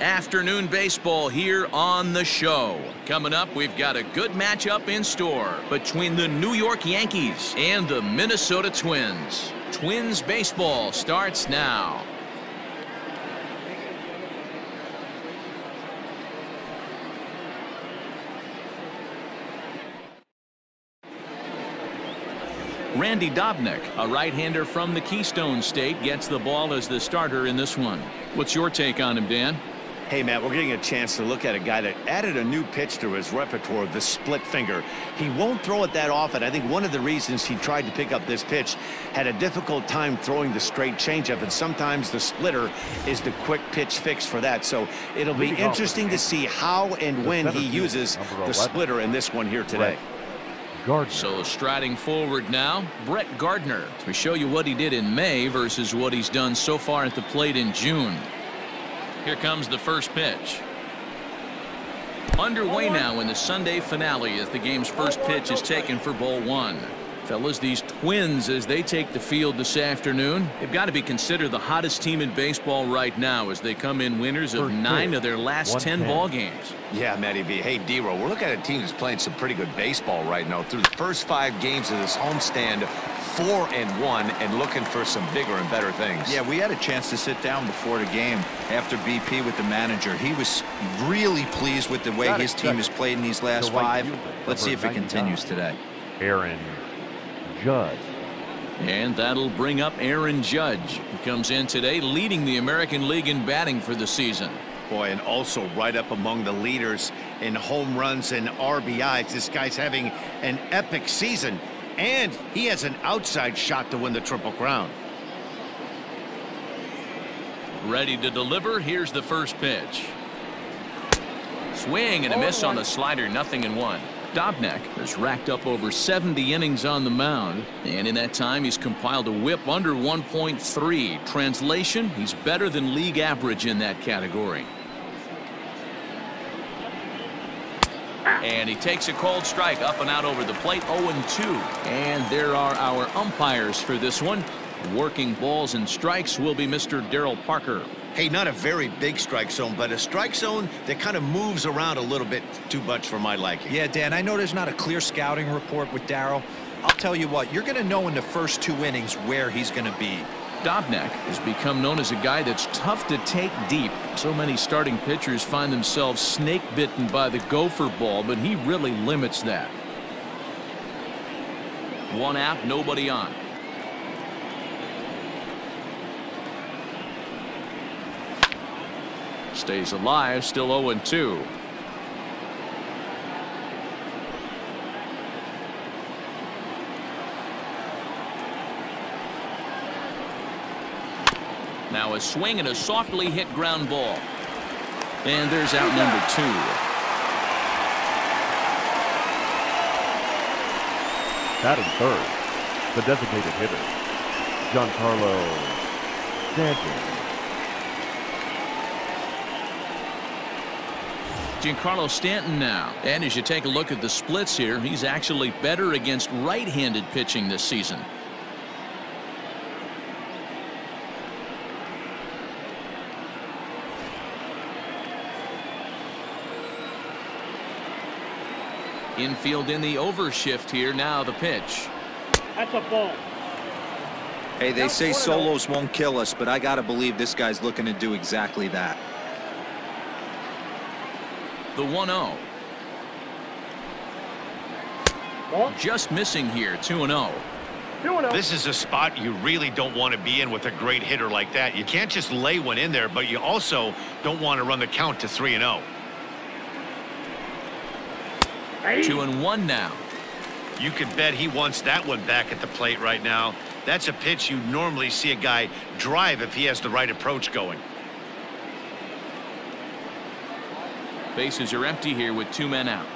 Afternoon baseball here on the show. Coming up, we've got a good matchup in store between the New York Yankees and the Minnesota Twins. Twins baseball starts now. Randy Dobnak, a right-hander from the Keystone State, gets the ball as the starter in this one. What's your take on him, Dan? Hey, Matt, we're getting a chance to look at a guy that added a new pitch to his repertoire, the split finger. He won't throw it that often. I think one of the reasons he tried to pick up this pitch had a difficult time throwing the straight changeup, and sometimes the splitter is the quick pitch fix for that. So it'll be interesting to see how and when he uses the splitter in this one here today. Gardner. So striding forward now, Brett Gardner. To show you what he did in May versus what he's done so far at the plate in June. Here comes the first pitch. Underway now in the Sunday finale as the game's first pitch is taken for ball one. Fellas, these Twins, as they take the field this afternoon, they've got to be considered the hottest team in baseball right now as they come in winners of nine of their last ten ball games. Yeah, Matty V. Hey, D-Row, we're looking at a team that's playing some pretty good baseball right now. Through the first five games of this homestand, four and one, and looking for some bigger and better things. Yeah, we had a chance to sit down before the game after BP with the manager. He was really pleased with the way his team has played in these last five. Let's see if it continues today. Aaron Judge. And that'll bring up Aaron Judge. He comes in today leading the American League in batting for the season. Boy, and also right up among the leaders in home runs and RBIs. This guy's having an epic season, and he has an outside shot to win the Triple Crown. Ready to deliver. Here's the first pitch. Swing and a miss on the slider, nothing in one. Dobnak has racked up over 70 innings on the mound, and in that time he's compiled a whip under 1.3. Translation, he's better than league average in that category. And he takes a cold strike up and out over the plate 0-2. And there are our umpires for this one. Working balls and strikes will be Mr. Daryl Parker. Hey, not a very big strike zone, but a strike zone that kind of moves around a little bit too much for my liking. Yeah, Dan, I know there's not a clear scouting report with Daryl. I'll tell you what, you're going to know in the first two innings where he's going to be. Dobnak has become known as a guy that's tough to take deep. So many starting pitchers find themselves snake bitten by the gopher ball, but he really limits that. One out, nobody on. Stays alive, still 0-2. Now a swing and a softly hit ground ball. And there's out number two. Batting third, the designated hitter, Giancarlo Stanton. Giancarlo Stanton now. And as you take a look at the splits here, he's actually better against right-handed pitching this season. Infield in the overshift here. Now the pitch. That's a ball. Hey, they say solos won't kill us, but I got to believe this guy's looking to do exactly that. The 1-0. Just missing here, 2-0. This is a spot you really don't want to be in with a great hitter like that. You can't just lay one in there, but you also don't want to run the count to 3 and 0. Two and one now. You can bet he wants that one back at the plate right now. That's a pitch you normally see a guy drive if he has the right approach going. Bases are empty here with two men out.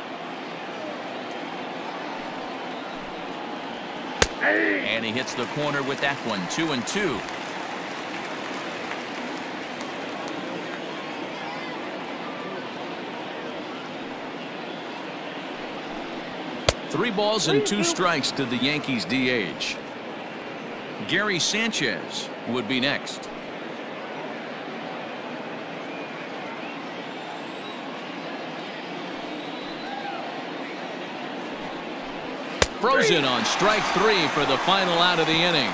And he hits the corner with that one. Two and two. Three balls and two strikes to the Yankees DH. Gary Sanchez would be next. Frozen on strike three for the final out of the inning.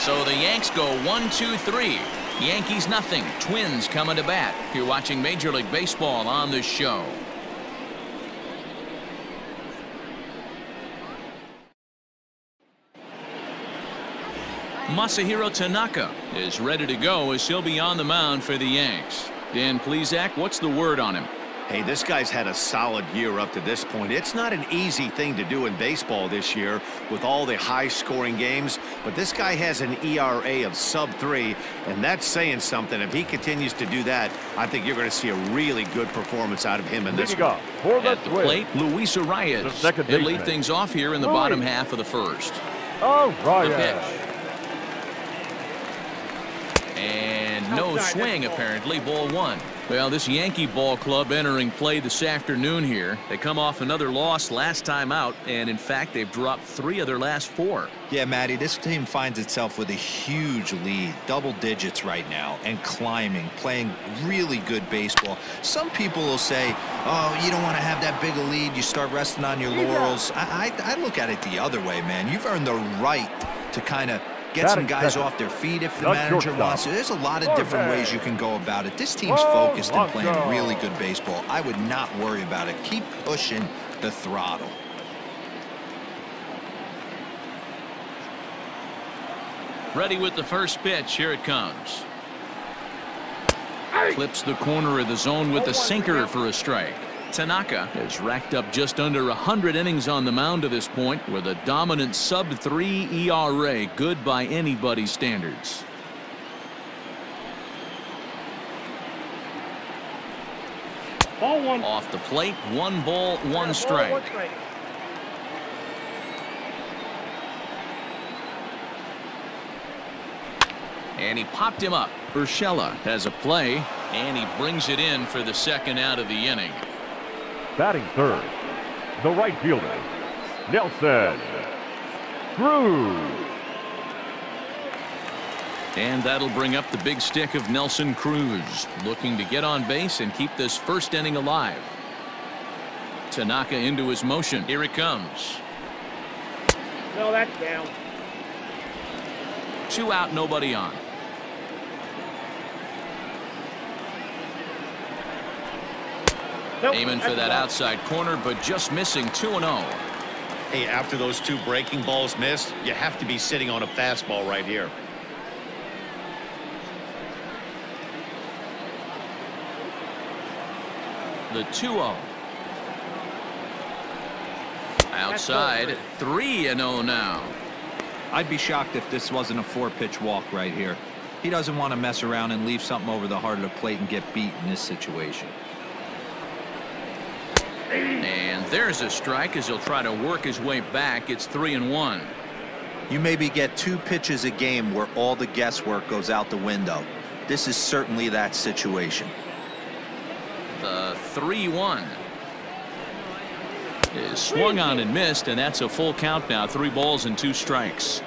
So the Yanks go one, two, three. Yankees nothing. Twins coming to bat. You're watching Major League Baseball on this show. Masahiro Tanaka is ready to go as he'll be on the mound for the Yanks. Dan Plesac, what's the word on him? Hey, this guy's had a solid year up to this point. It's not an easy thing to do in baseball this year with all the high-scoring games, but this guy has an ERA of sub-3, and that's saying something. If he continues to do that, I think you're going to see a really good performance out of him in this one. For the At the plate, Luis Arraez. He'll lead things off here in the Luis. bottom half of the first. Arraez. The pitch. And no swing, apparently. Ball one. Well, this Yankee ball club entering play this afternoon here. They come off another loss last time out, and in fact, they've dropped three of their last four. Yeah, Matty, this team finds itself with a huge lead, double digits right now, and climbing, playing really good baseball. Some people will say, oh, you don't want to have that big a lead. You start resting on your laurels. I, I, I look at it the other way, man. You've earned the right to kind of get some guys off their feet if the manager wants to. There's a lot of different ways you can go about it. This team's focused and playing really good baseball. I would not worry about it. Keep pushing the throttle. Ready with the first pitch. Here it comes. Clips the corner of the zone with a sinker for a strike. Tanaka has racked up just under 100 innings on the mound to this point with a dominant sub-3 ERA, good by anybody's standards. Ball one. Off the plate, one ball, one strike. Ball, one strike. And he popped him up. Urshela has a play, and he brings it in for the second out of the inning. Batting third, the right fielder, Nelson Cruz. And that'll bring up the big stick of Nelson Cruz, looking to get on base and keep this first inning alive. Tanaka into his motion. Here it comes. No, that's down. Two out, nobody on. Nope, Aiming for that outside corner, but just missing 2-0. Hey, after those two breaking balls missed, you have to be sitting on a fastball right here. The 2-0. Outside, 3-0 now. I'd be shocked if this wasn't a four-pitch walk right here. He doesn't want to mess around and leave something over the heart of the plate and get beat in this situation. And there's a strike as he'll try to work his way back. It's three and one. You maybe get two pitches a game where all the guesswork goes out the window. This is certainly that situation. The 3-1 is swung on and missed, and that's a full count now. Three balls and two strikes.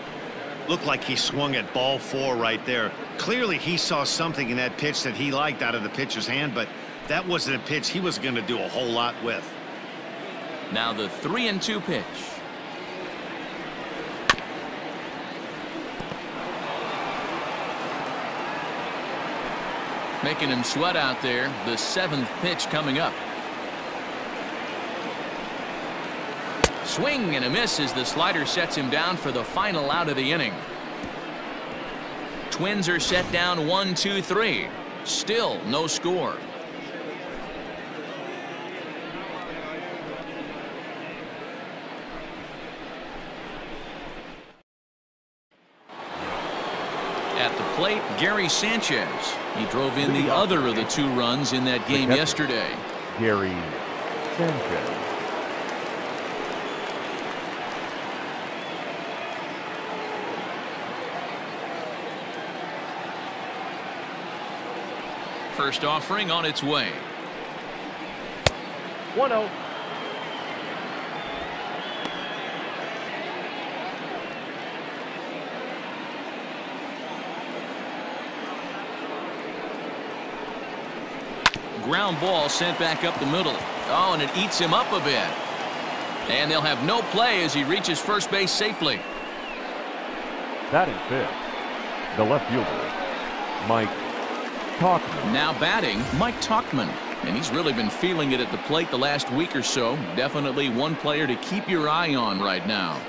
Looked like he swung at ball four right there. Clearly he saw something in that pitch that he liked out of the pitcher's hand, but that wasn't a pitch he was going to do a whole lot with. Now the three and two pitch. Making him sweat out there. The seventh pitch coming up. Swing and a miss as the slider sets him down for the final out of the inning. Twins are set down one, two, three. Still no score. Plate, Gary Sanchez. He drove in the other of the two runs in that game yesterday. Gary Sanchez. First offering on its way. 1-0. Ground ball sent back up the middle. Oh, and it eats him up a bit. And they'll have no play as he reaches first base safely. Batting fifth, the left fielder, Mike Tauchman. Now batting, Mike Tauchman. And he's really been feeling it at the plate the last week or so. Definitely one player to keep your eye on right now.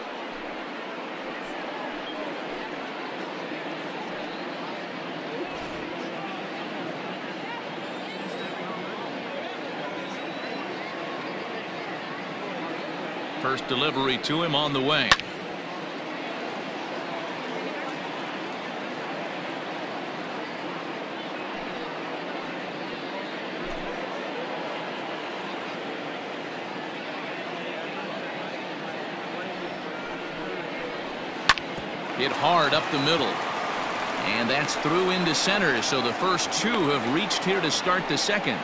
First delivery to him on the way. Hit hard up the middle. And that's through into center, so the first two have reached here to start the second.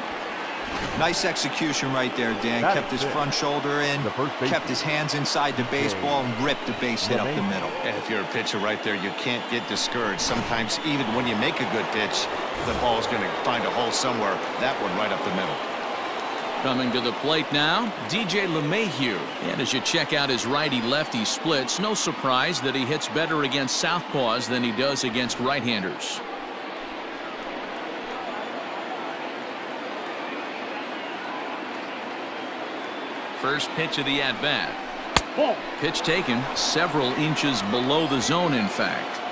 Nice execution right there, Dan. That's kept his it. front shoulder in, The first base- kept his hands inside the baseball, and ripped the base hit up the middle. And if you're a pitcher right there, you can't get discouraged. Sometimes even when you make a good pitch, the ball's going to find a hole somewhere. That one right up the middle. Coming to the plate now, DJ LeMahieu. And as you check out his righty-lefty splits, no surprise that he hits better against southpaws than he does against right-handers. First pitch of the at-bat. Pitch taken several inches below the zone, in fact.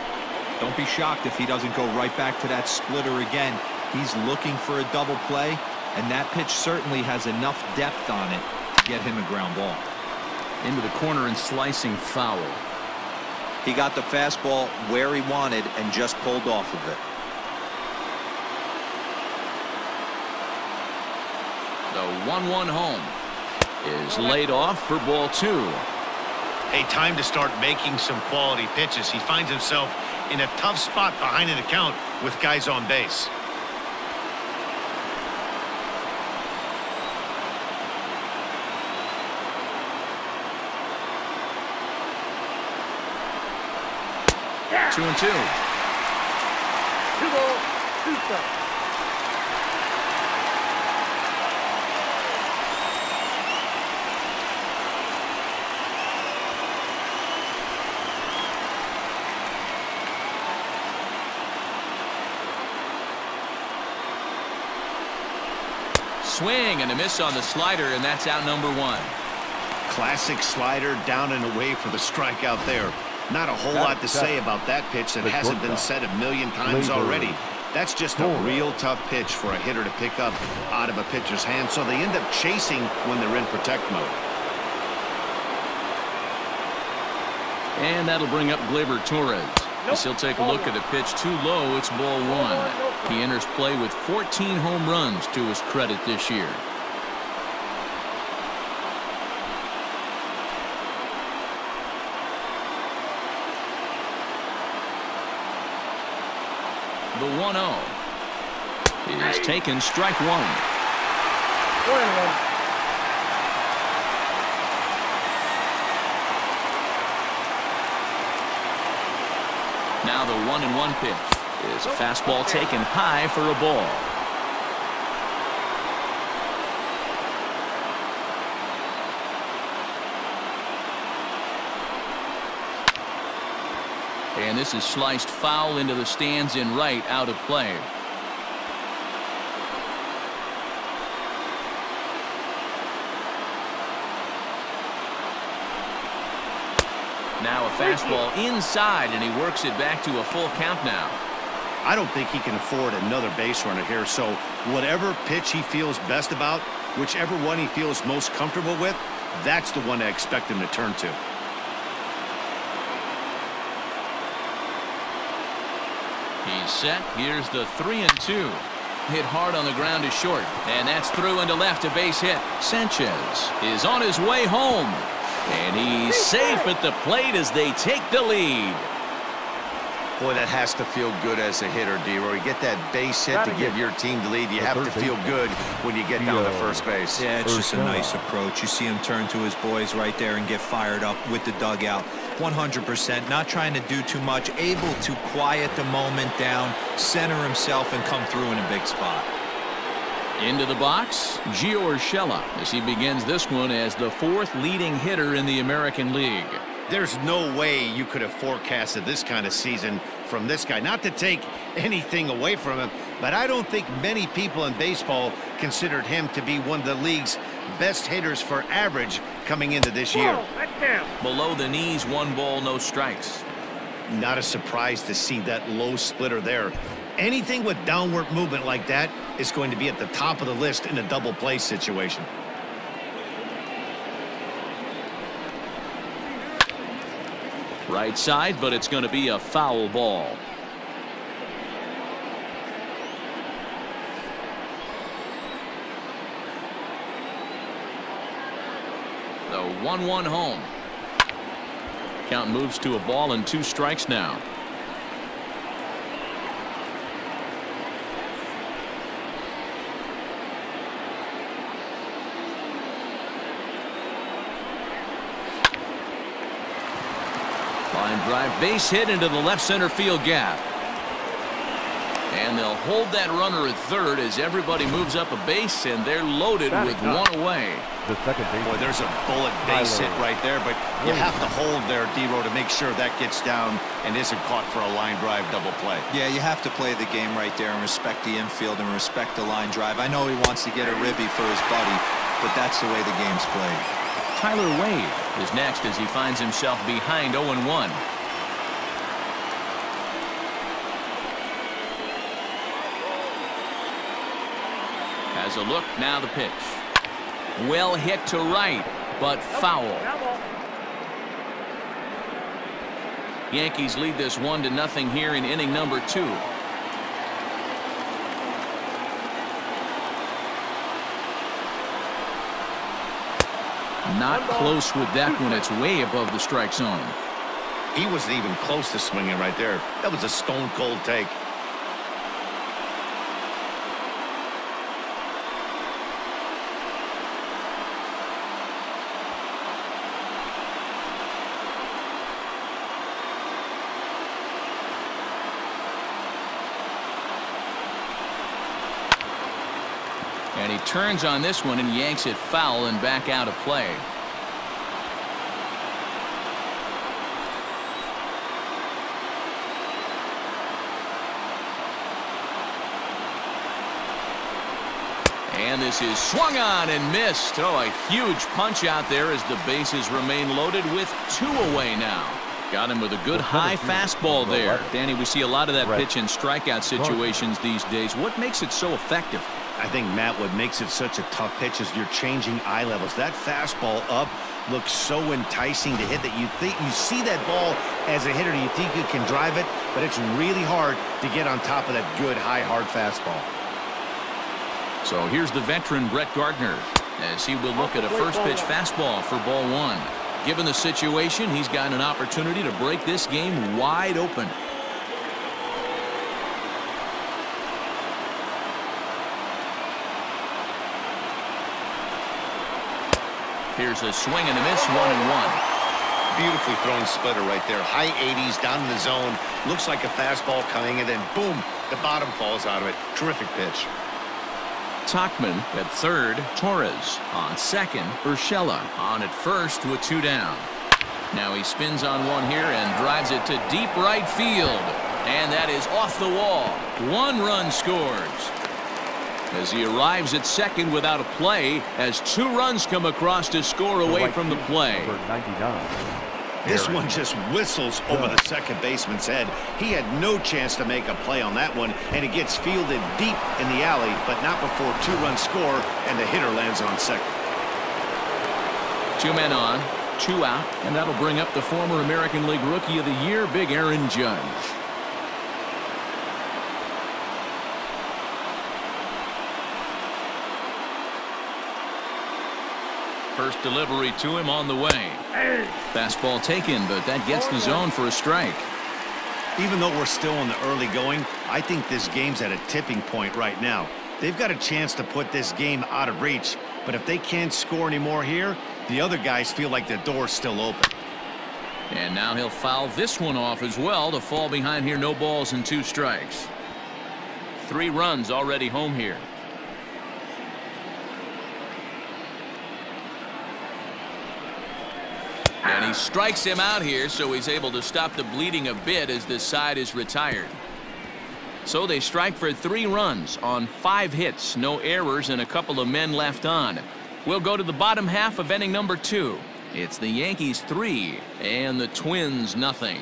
Don't be shocked if he doesn't go right back to that splitter again. He's looking for a double play, and that pitch certainly has enough depth on it to get him a ground ball. Into the corner and slicing foul. He got the fastball where he wanted and just pulled off of it. The 1-1 home is laid off for ball two. Hey, time to start making some quality pitches. He finds himself in a tough spot behind an account with guys on base. Two and two. Two ball. Two strikes. Swing and a miss on the slider, and that's out number one. Classic slider down and away for the strikeout there. Not a whole lot to say about that pitch that hasn't been said a million times already. That's just a real tough pitch for a hitter to pick up out of a pitcher's hand, so they end up chasing when they're in protect mode. And that'll bring up Gleyber Torres. He'll take a look at a pitch too low, it's ball one. He enters play with 14 home runs to his credit this year. The 1-0 is taken strike one. One and one. Now the one and one pitch is a fastball taken high for a ball. And this is sliced foul into the stands in right out of play. Fastball inside and he works it back to a full count now. I don't think he can afford another base runner here, so whatever pitch he feels best about, whichever one he feels most comfortable with, that's the one I expect him to turn to. He's set. Here's the three and two. Hit hard on the ground to short. And that's through into left, a base hit. Sanchez is on his way home. And he's safe at the plate as they take the lead. Boy, that has to feel good as a hitter, D-Roy. Get that base hit to give your team the lead. You have to feel good when you get down to first base. Yeah, it's just a nice approach. You see him turn to his boys right there and get fired up with the dugout. 100%, not trying to do too much, able to quiet the moment down, center himself, and come through in a big spot. Into the box, Gio Urshela as he begins this one as the fourth leading hitter in the American League. There's no way you could have forecasted this kind of season from this guy. Not to take anything away from him, but I don't think many people in baseball considered him to be one of the league's best hitters for average coming into this year. Below the knees, one ball, no strikes. Not a surprise to see that low splitter there. Anything with downward movement like that is going to be at the top of the list in a double play situation. Right side, but it's going to be a foul ball. The 1-1 home. Count moves to a ball and two strikes now. Drive base hit into the left center field gap. And they'll hold that runner at third as everybody moves up a base and they're loaded with one away. The second base. Boy, there's a bullet base hit right there, but you have to hold there, Dero, to make sure that gets down and isn't caught for a line drive double play. Yeah, you have to play the game right there and respect the infield and respect the line drive. I know he wants to get a ribby for his buddy, but that's the way the game's played. Tyler Wade is next as he finds himself behind 0-1. Has a look, now the pitch. Well hit to right, but foul. Yankees lead this one to nothing here in inning number two. Not close with that one. It's way above the strike zone. He wasn't even close to swinging right there. That was a stone cold take. And he turns on this one and yanks it foul and back out of play. And this is swung on and missed. Oh, a huge punch out there as the bases remain loaded with two away now. Got him with a good high fastball there. Danny, we see a lot of that pitch in strikeout situations these days. What makes it so effective? I think, Matt, what makes it such a tough pitch is you're changing eye levels. That fastball up looks so enticing to hit that you think you see that ball as a hitter, you think you can drive it, but it's really hard to get on top of that good, high, hard fastball. So here's the veteran Brett Gardner as he will look at a first pitch fastball for ball one. Given the situation, he's got an opportunity to break this game wide open. Here's a swing and a miss, one and one. Beautifully thrown splitter right there. High 80s down in the zone. Looks like a fastball coming, and then boom, the bottom falls out of it. Terrific pitch. Tauchman at third, Torres on second, Urshela on at first with two down. Now he spins on one here and drives it to deep right field. And that is off the wall. One run scores. As he arrives at second without a play as two runs come across to score away from the play. This one just whistles over the second baseman's head. He had no chance to make a play on that one, and it gets fielded deep in the alley, but not before two-run score, and the hitter lands on second. Two men on, two out, and that'll bring up the former American League Rookie of the Year, Big Aaron Judge. First delivery to him on the way. Fastball taken, but that gets the zone for a strike. Even though we're still in the early going, I think this game's at a tipping point right now. They've got a chance to put this game out of reach, but if they can't score anymore here, the other guys feel like the door's still open. And now he'll foul this one off as well to fall behind here. No balls and two strikes. Three runs already home here. And he strikes him out here, so he's able to stop the bleeding a bit as this side is retired. So they strike for three runs on five hits, no errors, and a couple of men left on. We'll go to the bottom half of inning number two. It's the Yankees three and the Twins nothing.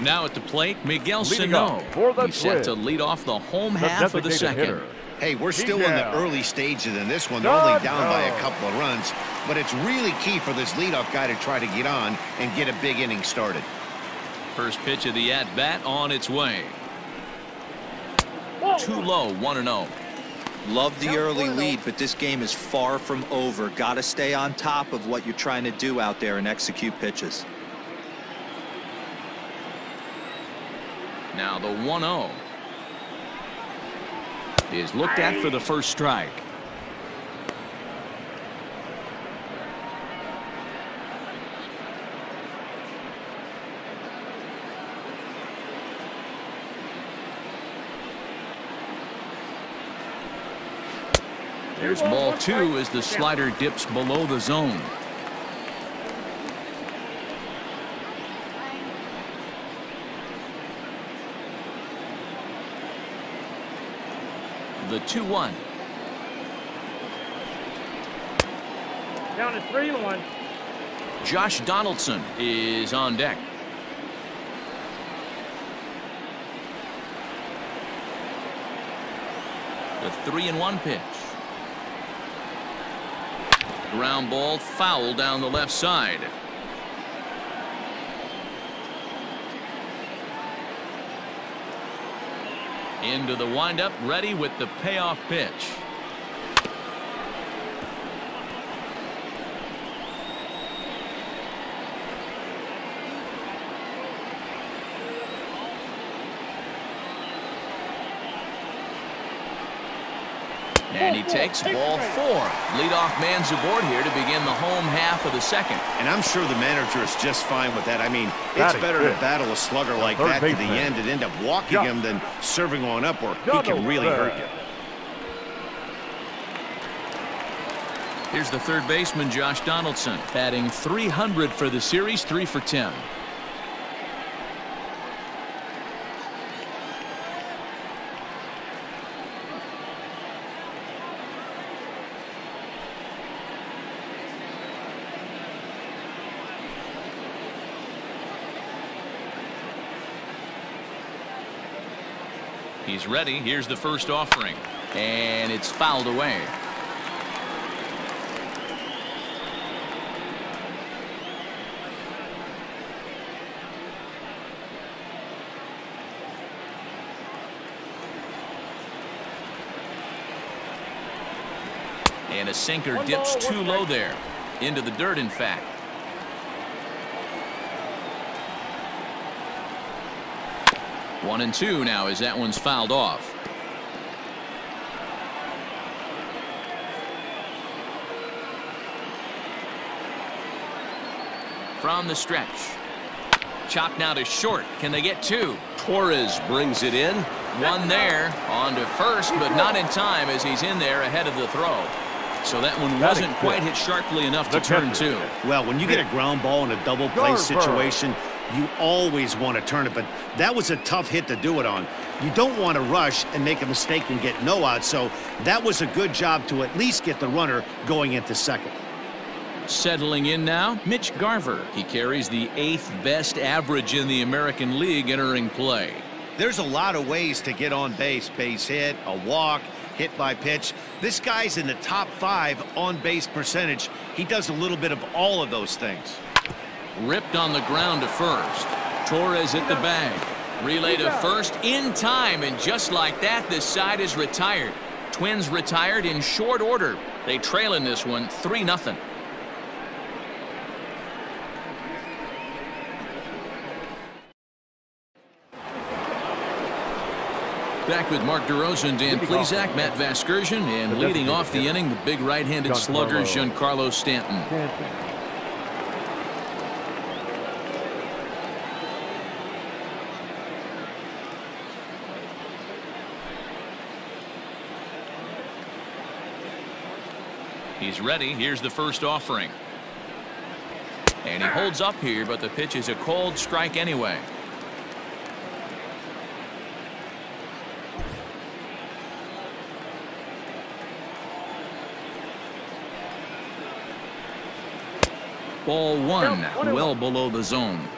Now at the plate, Miguel Sano. He's set to lead off the home the half of the second. Hitter. Hey, we're still in the early stages in this one. They're only down by a couple of runs, but it's really key for this leadoff guy to try to get on and get a big inning started. First pitch of the at-bat on its way. Too low, 1-0. Love the early lead, but this game is far from over. Got to stay on top of what you're trying to do out there and execute pitches. Now the 1-0 is looked at for the first strike. There's ball two as the slider dips below the zone. The 2 1. Down to 3 1. Josh Donaldson is on deck. The 3 and 1 pitch. Ground ball foul down the left side. Into the windup, ready with the payoff pitch. And he takes ball four. Leadoff man's aboard here to begin the home half of the second. And I'm sure the manager is just fine with that. I mean, it's better to battle a slugger like that to the end and end up walking him than serving one up where he can really hurt you. Here's the third baseman, Josh Donaldson, batting 300 for the series, 3 for 10. Ready. Here's the first offering. And it's fouled away. And a sinker dips too low there. Into the dirt, in fact. One and two now as that one's fouled off. From the stretch. Chopped now to short. Can they get two? Torres brings it in. One there. On to first, but not in time as he's in there ahead of the throw. So that one wasn't quite hit sharply enough to turn two. Well, when you get a ground ball in a double play situation, you always want to turn it, but that was a tough hit to do it on. You don't want to rush and make a mistake and get no out, so that was a good job to at least get the runner going into second. Settling in now, Mitch Garver. He carries the eighth best average in the American League entering play. There's a lot of ways to get on base. Base hit, a walk, hit by pitch. This guy's in the top five on base percentage. He does a little bit of all of those things. Ripped on the ground to first. Torres at the bag. Relay to first in time, and just like that, this side is retired. Twins retired in short order. They trail in this one 3 0. Back with Mark DeRosa, Dan Plesac, Matt Vasgersian, and leading off the inning, the big right-handed slugger, Giancarlo Stanton. He's ready. Here's the first offering. And he holds up here, but the pitch is a cold strike anyway. Ball one, well below the zone.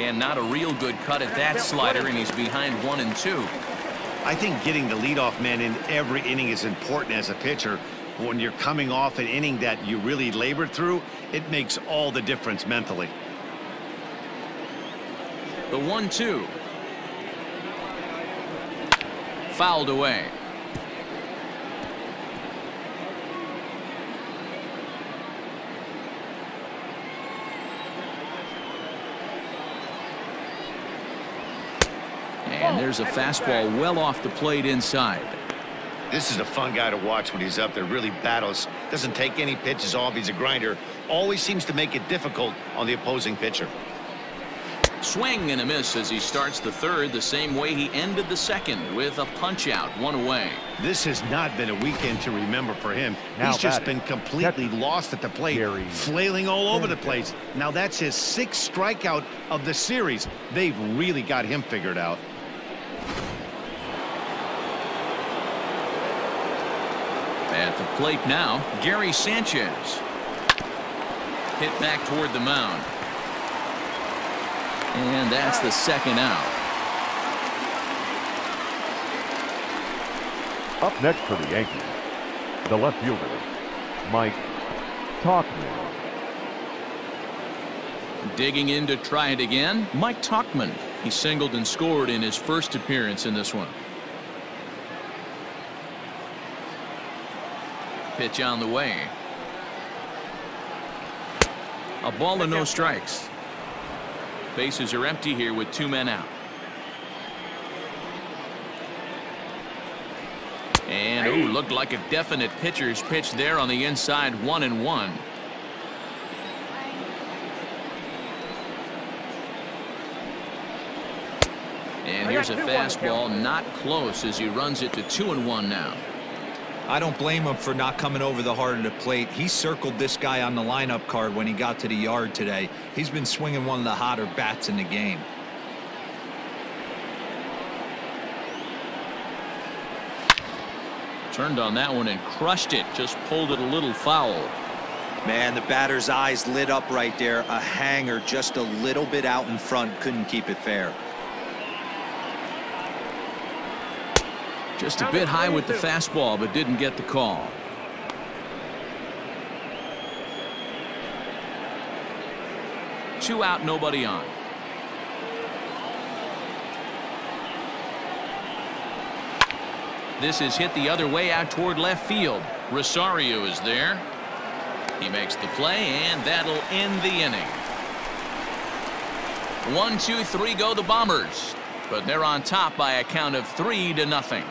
And not a real good cut at that slider, and he's behind one and two. I think getting the leadoff man in every inning is important as a pitcher. When you're coming off an inning that you really labored through, it makes all the difference mentally. The one-two. Fouled away. There's a fastball well off the plate inside. This is a fun guy to watch when he's up there. Really battles. Doesn't take any pitches off. He's a grinder. Always seems to make it difficult on the opposing pitcher. Swing and a miss as he starts the third the same way he ended the second with a punch out one away. This has not been a weekend to remember for him. Now He's just been completely Catcher. lost at the plate, Gary flailing all over the place. Now that's his sixth strikeout of the series. They've really got him figured out. Plate now, Gary Sanchez. Hit back toward the mound. And that's the second out. Up next for the Yankees, the left fielder, Mike Tauchman. Digging in to try it again, Mike Tauchman. He singled and scored in his first appearance in this one. Pitch on the way. A ball and no strikes. Bases are empty here with two men out. And ooh, looked like a definite pitcher's pitch there on the inside, one and one. And here's a fastball not close as he runs it to two and one now. I don't blame him for not coming over the heart of the plate. He circled this guy on the lineup card when he got to the yard today. He's been swinging one of the hotter bats in the game. Turned on that one and crushed it. Just pulled it a little foul. Man, the batter's eyes lit up right there. A hanger just a little bit out in front. Couldn't keep it fair. Just a bit high with the fastball, but didn't get the call. Two out, nobody on. This is hit the other way out toward left field. Rosario is there. He makes the play, and that'll end the inning. One, two, three go the Bombers. But they're on top by a count of three to nothing.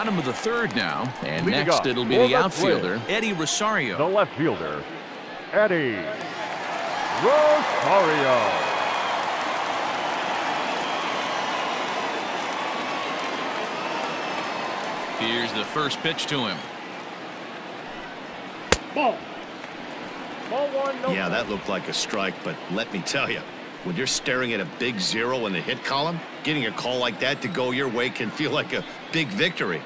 Bottom of the third now, and Leading next up it'll be for the the outfielder, Twins. Eddie Rosario. The left fielder, Eddie Rosario. Here's the first pitch to him. Ball. Ball one, no Yeah, that looked like a strike, but let me tell you, when you're staring at a big zero in the hit column, getting a call like that to go your way can feel like a big victory.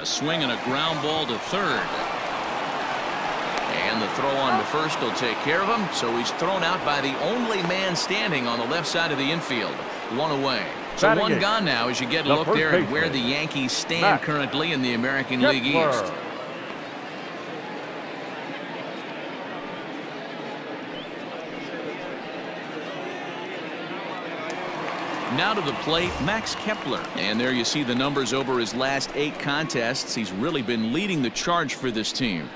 A swing and a ground ball to third. And the throw on to first will take care of him, so he's thrown out by the only man standing on the left side of the infield. One away. So one gone now as you get a look there at where the Yankees stand currently in the American League East. Now to the plate, Max Kepler. And there you see the numbers over his last eight contests. He's really been leading the charge for this team.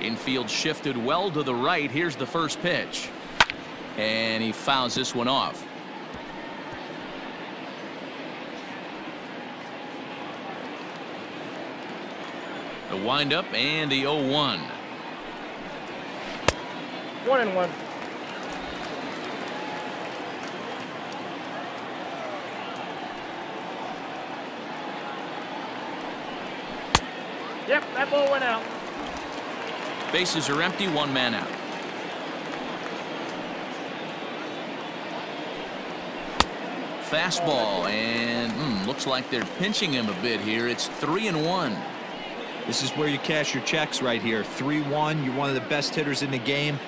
Infield shifted well to the right. Here's the first pitch. And he fouls this one off. The windup and the 0-1. One and one. Yep, that ball went out. Bases are empty, one man out. Fastball and mm, looks like they're pinching him a bit here. It's three and one. This is where you cash your checks right here. 3-1. You're one of the best hitters in the game.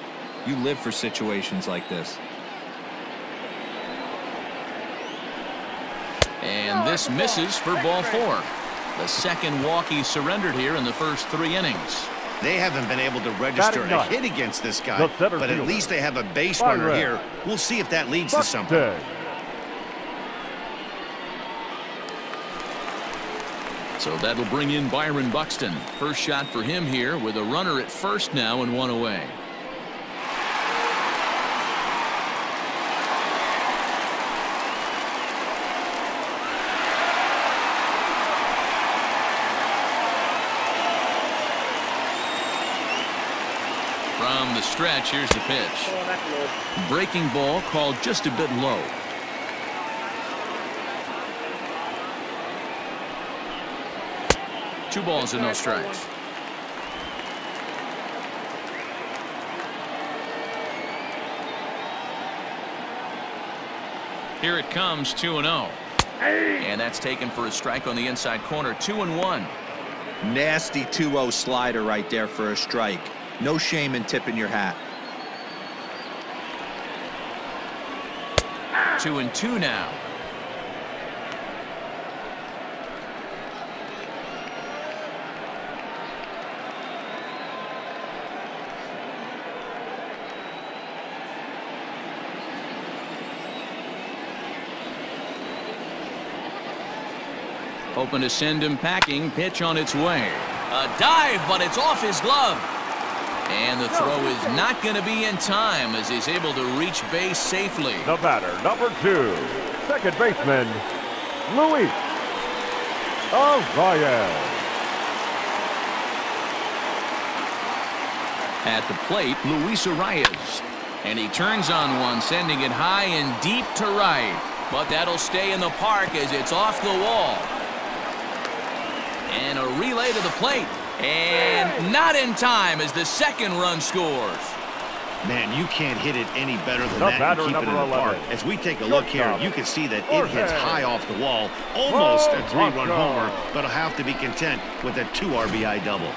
You live for situations like this. And this misses for ball four. The second walk he surrendered here in the first three innings. They haven't been able to register a hit against this guy, but at least they have a base runner here. We'll see if that leads to something. So that'll bring in Byron Buxton. First shot for him here with a runner at first now and one away. From the stretch, here's the pitch. Breaking ball called just a bit low. Two balls and no strikes. Here it comes 2 and 0. And that's taken for a strike on the inside corner 2 and 1. Nasty 2-0 slider right there for a strike. No shame in tipping your hat. Two and two now. Hoping to send him packing. Pitch on its way. A dive, but it's off his glove. And the throw is not going to be in time as he's able to reach base safely. The batter, number two, second baseman, Luis Arraez. At the plate, Luis Arraez. And he turns on one, sending it high and deep to right. But that'll stay in the park as it's off the wall. And a relay to the plate. And not in time as the second run scores. Man, you can't hit it any better than The that batter, and keep it in number the park. As we take a look here, you can see that it hits high off the wall. Almost a three-run homer, but will have to be content with a two RBI double.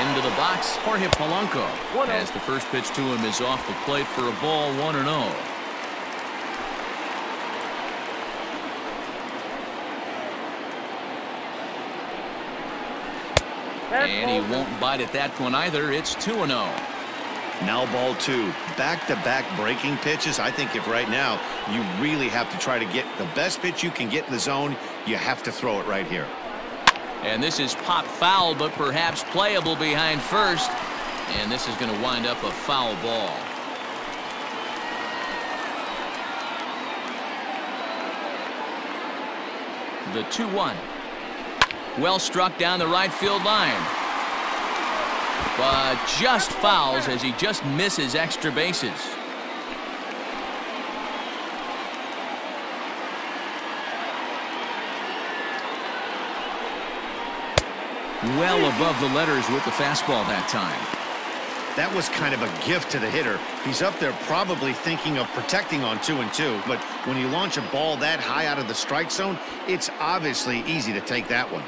Into the box, Jorge Polanco. As the first pitch to him is off the plate for a ball 1 and oh. 0. And he won't bite at that one either. It's 2 and oh. 0. Now ball two. Back-to-back breaking pitches. I think if right now you really have to try to get the best pitch you can get in the zone, you have to throw it right here. And this is pop foul, but perhaps playable behind first. And this is going to wind up a foul ball. The 2-1. Well struck down the right field line. But just fouls as he just misses extra bases. Well above the letters with the fastball that time. That was kind of a gift to the hitter. He's up there probably thinking of protecting on two and two, but when you launch a ball that high out of the strike zone, it's obviously easy to take that one.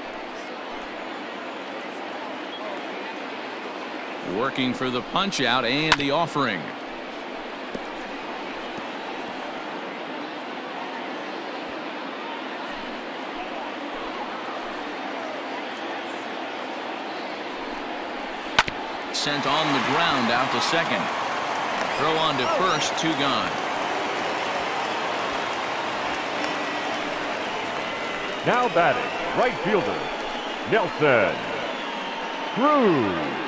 Working for the punch out and the offering. Sent on the ground out to second. Throw on to first, two gone. Now batting, Right fielder, Nelson Cruz.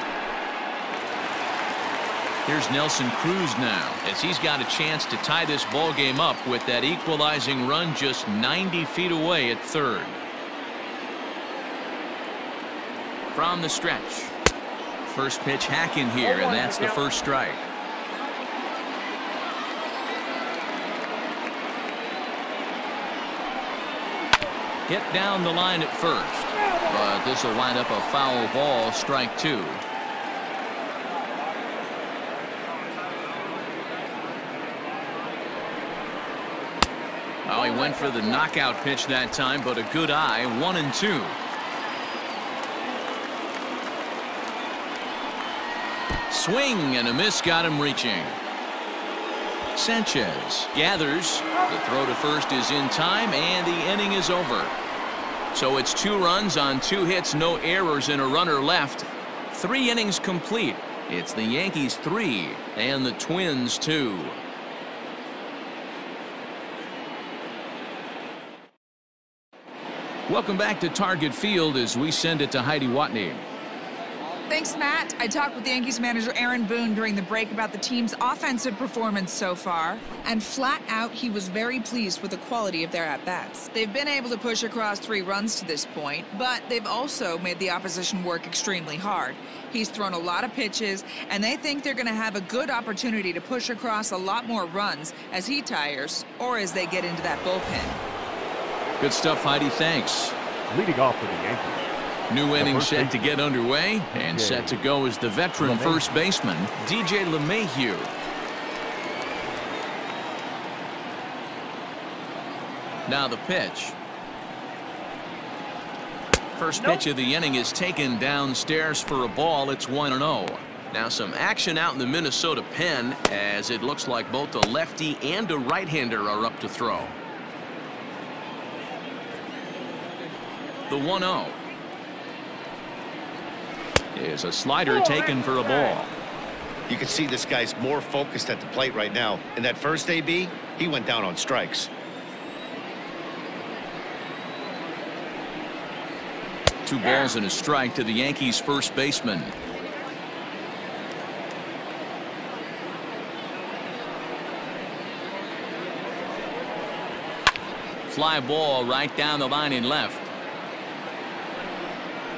Here's Nelson Cruz now as he's got a chance to tie this ball game up with that equalizing run just 90 feet away at third. From the stretch. First pitch hacking here and that's the first strike. Hit down the line at first. But this will wind up a foul ball strike two. Went for the knockout pitch that time, but a good eye, one and two. Swing and a miss got him reaching. Sanchez gathers. The throw to first is in time, and the inning is over. So it's two runs on two hits, no errors, and a runner left. Three innings complete. It's the Yankees three and the Twins two. Welcome back to Target Field as we send it to Heidi Watney. Thanks, Matt. I talked with Yankees manager Aaron Boone during the break about the team's offensive performance so far, and flat out, he was very pleased with the quality of their at-bats. They've been able to push across three runs to this point, but they've also made the opposition work extremely hard. He's thrown a lot of pitches, and they think they're going to have a good opportunity to push across a lot more runs as he tires or as they get into that bullpen. Good stuff, Heidi. Thanks. Leading off for the Yankees, New inning set to get underway and set to go is the veteran first baseman, DJ LeMahieu. Now the pitch. First pitch of the inning is taken downstairs for a ball. It's 1-0. Now some action out in the Minnesota pen as it looks like both a lefty and a right-hander are up to throw. The 1-0 is a slider taken for a ball. You can see this guy's more focused at the plate right now. In that first AB, he went down on strikes. Two balls and a strike to the Yankees first baseman. Fly ball right down the line in left.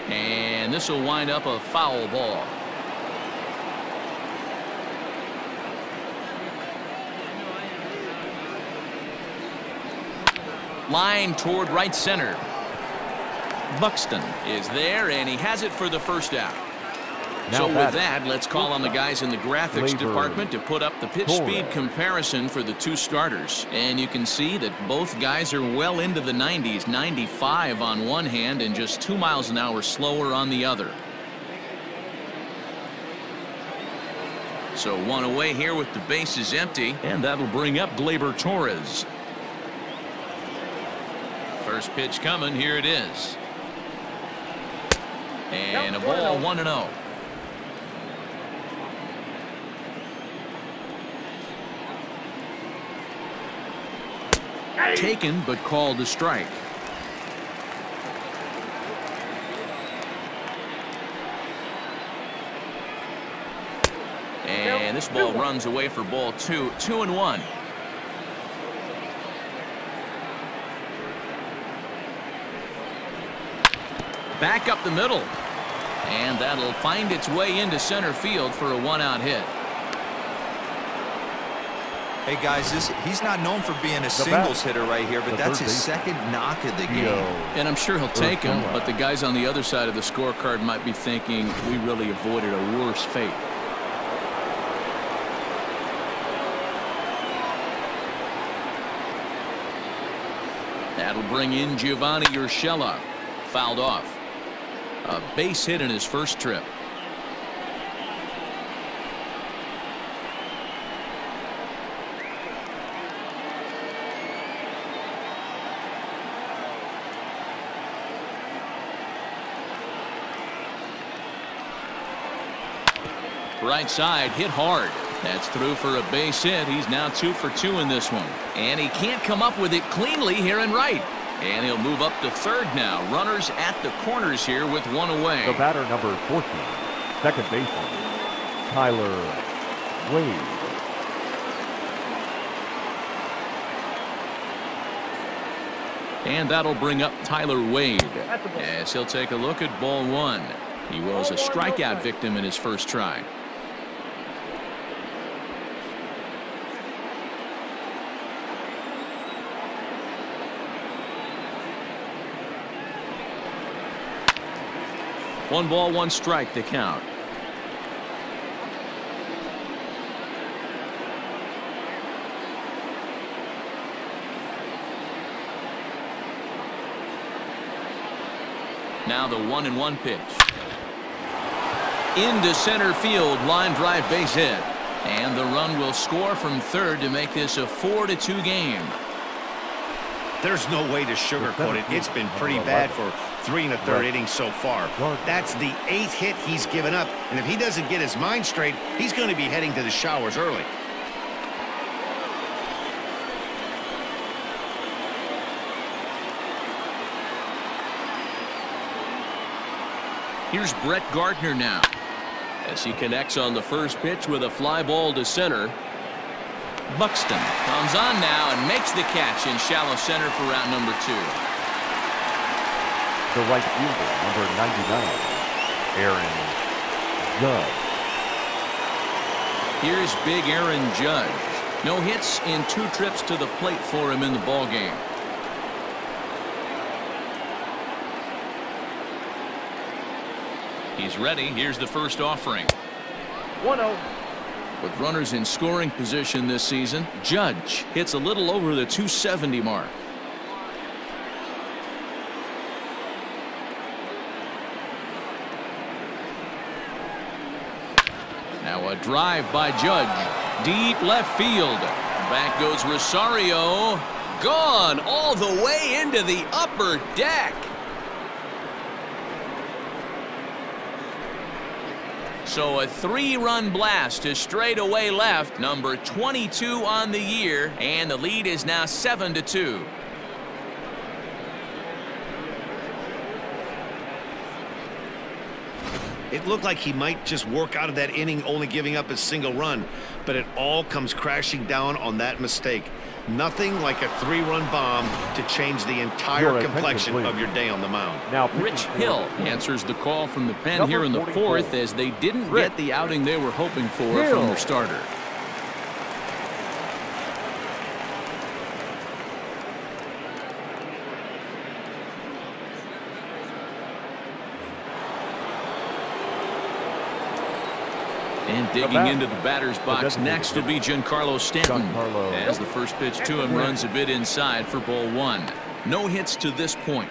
And this will wind up a foul ball. Line toward right center. Buxton is there, and he has it for the first out. Now so with that, let's call on the guys in the graphics Gleyber department to put up the pitch speed comparison for the two starters. And you can see that both guys are well into the 90s, 95 on one hand and just two miles an hour slower on the other. So one away here with the bases empty, and that'll bring up Gleyber Torres. First pitch coming, here it is. And a ball 1 and. 0. Taken but called a strike. And this ball runs away for ball two, two and one. Back up the middle. And that'll find its way into center field for a one out hit. Hey guys, this he's not known for being a bat. singles hitter right here, but The that's his baseman. second knock of the Gio game. And I'm sure he'll take him, but the guys on the other side of the scorecard might be thinking we really avoided a worse fate. That'll bring in Giovanni Urshela. Fouled off. A base hit in his first trip. Right side hit hard. That's through for a base hit. He's now two for two in this one. And he can't come up with it cleanly here in right. And he'll move up to third now. Runners at the corners here with one away. The batter number 14, second baseman, Tyler Wade. And that'll bring up Tyler Wade as he'll take a look at ball one. He was a strikeout victim in his first try. One ball, one strike to count. Now the one and one pitch. Into center field, line drive base hit. And the run will score from third to make this a 4 to 2 game. There's no way to sugarcoat it. It's been pretty bad for three and a third innings so far. That's the eighth hit he's given up. And if he doesn't get his mind straight, he's going to be heading to the showers early. Here's Brett Gardner now. As he connects on the first pitch with a fly ball to center. Buxton comes on now and makes the catch in shallow center for round number two. The right fielder, number 99, Aaron Judge. Here's big Aaron Judge. No hits in two trips to the plate for him in the ball game. He's ready. Here's the first offering. 1-0. With runners in scoring position this season, Judge hits a little over the 270 mark. A drive by Judge. Deep left field. Back goes Rosario. Gone all the way into the upper deck. So a three-run blast to straightaway left, number 22 on the year, and the lead is now 7 to 2. It looked like he might just work out of that inning only giving up a single run, but it all comes crashing down on that mistake. Nothing like a three-run bomb to change the entire Your attention, complexion of your day on the mound. Now, Rich Hill answers the call from the pen Number here in the 44. fourth as they didn't Rich get the outing they were hoping for Hill. from their starter. Digging into the batter's box next will be Giancarlo Stanton. Giancarlo. As the first pitch to him runs a bit inside for ball one. No hits to this point.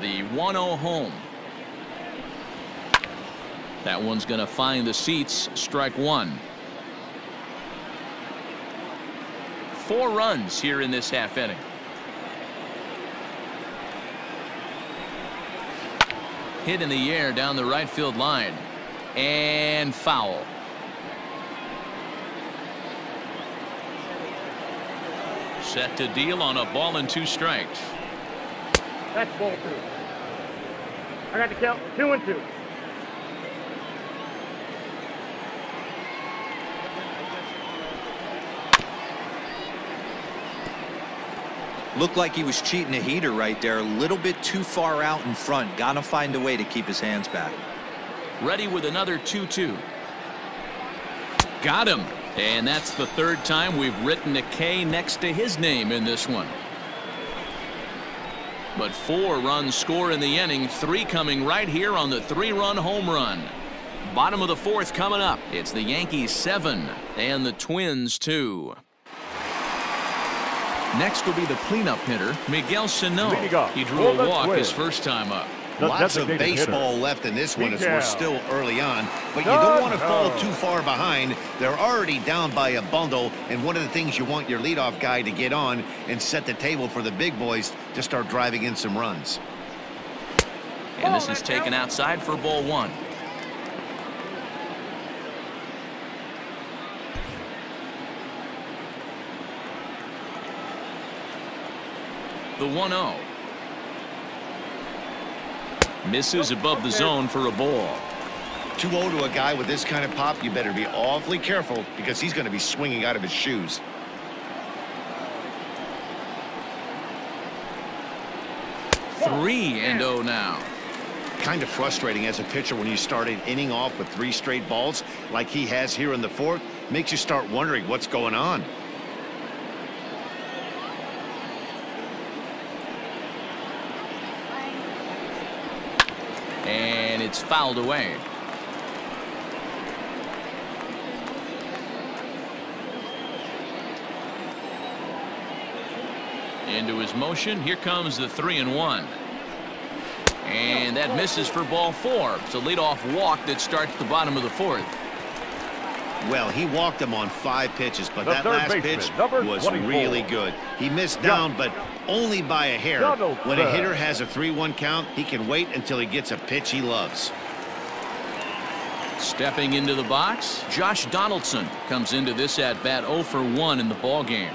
The 1-0 home. That one's going to find the seats. Strike one. Four runs here in this half inning. Hit in the air down the right field line. And foul. Set to deal on a ball and two strikes. That's ball two. I got to count. Two and two. Looked like he was cheating a heater right there. A little bit too far out in front. Got to find a way to keep his hands back. Ready with another 2-2. Got him. And that's the third time we've written a K next to his name in this one. But four runs score in the inning, three coming right here on the three-run home run. Bottom of the fourth coming up. It's the Yankees seven and the Twins two. Next will be the cleanup hitter, Miguel Sano. He for drew a walk his first time up. Lots of designated hitter. baseball left in this one as we're still early on, but you don't want to fall too far behind. They're already down by a bundle, and one of the things you want your leadoff guy to get on and set the table for the big boys to start driving in some runs. And this is taken outside for ball one. The 1-0. Misses above the zone for a ball. 2-0 to a guy with this kind of pop, you better be awfully careful because he's going to be swinging out of his shoes. Three and 0 now. Kind of frustrating as a pitcher when you start an inning off with three straight balls like he has here in the fourth. Makes you start wondering what's going on. And it's fouled away. Into his motion. Here comes the three and one. And that misses for ball four. It's a leadoff walk that starts the bottom of the fourth. Well, he walked him on five pitches, but The that last baseman, pitch was 24. really good. He missed Yeah. down, but only by a hair. Donaldson. When a hitter has a 3-1 count, he can wait until he gets a pitch he loves. Stepping into the box, Josh Donaldson comes into this at bat 0 for 1 in the ball game.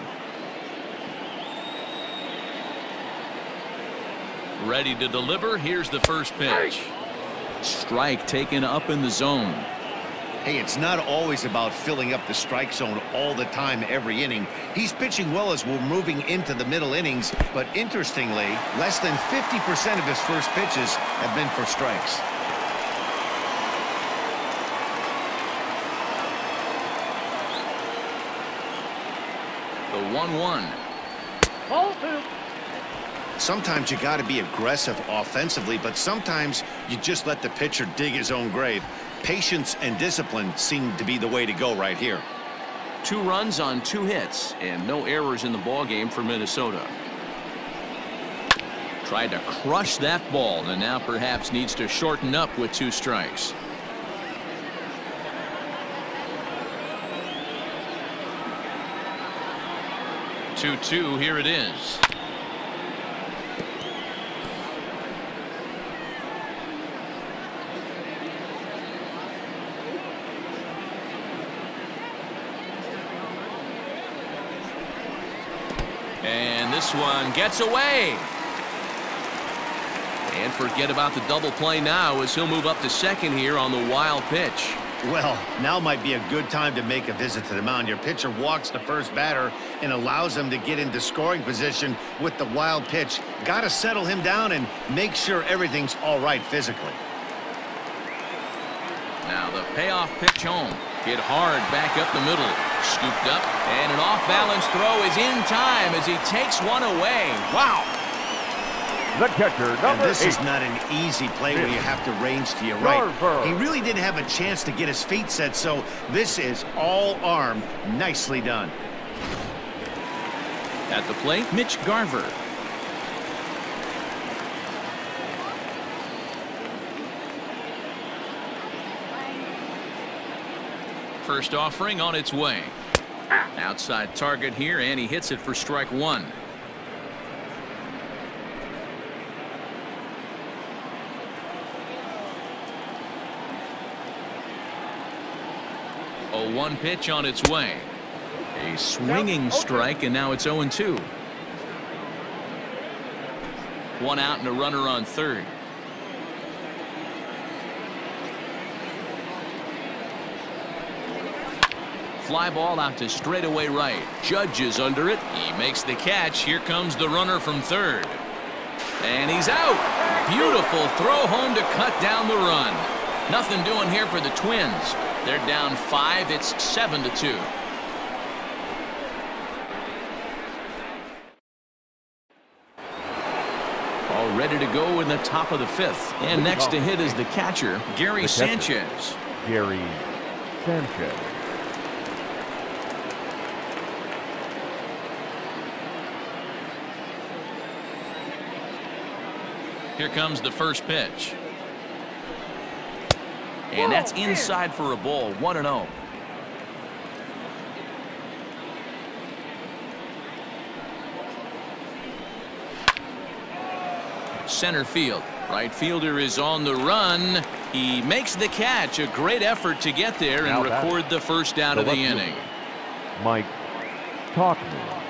Ready to deliver. Here's the first pitch. Strike taken up in the zone. Hey, it's not always about filling up the strike zone all the time every inning. He's pitching well as we're moving into the middle innings, but interestingly, less than 50% of his first pitches have been for strikes. The 1-1. Ball two. Sometimes you got to be aggressive offensively, but sometimes you just let the pitcher dig his own grave. Patience and discipline seem to be the way to go right here. Two runs on two hits and no errors in the ball game for Minnesota. Tried to crush that ball and now perhaps needs to shorten up with two strikes. Two two here it is. And this one gets away. And forget about the double play now as he'll move up to second here on the wild pitch. Well, now might be a good time to make a visit to the mound. Your pitcher walks the first batter and allows him to get into scoring position with the wild pitch. Got to settle him down and make sure everything's all right physically. Now the payoff pitch home. Hit hard back up the middle. Scooped up. And an off-balance throw is in time as he takes one away. Wow. The catcher, And this eight. is not an easy play when you have to range to your right. He really didn't have a chance to get his feet set, so this is all arm. Nicely done. At the plate, Mitch Garver. First offering on its way. Outside target here, and he hits it for strike one. A one pitch on its way. A swinging strike, and now it's 0 2. One out and a runner on third. Fly ball out to straightaway right. Judge is under it. He makes the catch. Here comes the runner from third. And he's out. Beautiful throw home to cut down the run. Nothing doing here for the Twins. They're down five. It's seven to two. All ready to go in the top of the fifth. And next to hit is the catcher, Gary. Sanchez. Gary Sanchez. Here comes the first pitch. And that's inside for a ball, 1 0. Center field. Right fielder is on the run. He makes the catch. A great effort to get there and record the first out of the inning. Mike Tauchman.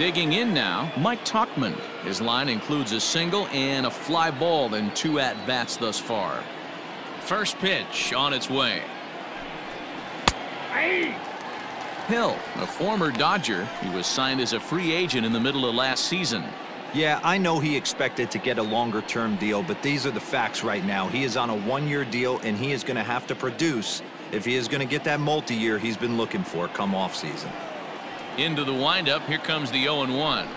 Digging in now, Mike Tauchman. His line includes a single and a fly ball in two at-bats thus far. First pitch on its way. Hill, a former Dodger, he was signed as a free agent in the middle of last season. Yeah, I know he expected to get a longer term deal, but these are the facts right now. He is on a one year deal, and he is going to have to produce if he is going to get that multi year he's been looking for come off season. Into the windup, here comes the 0 1.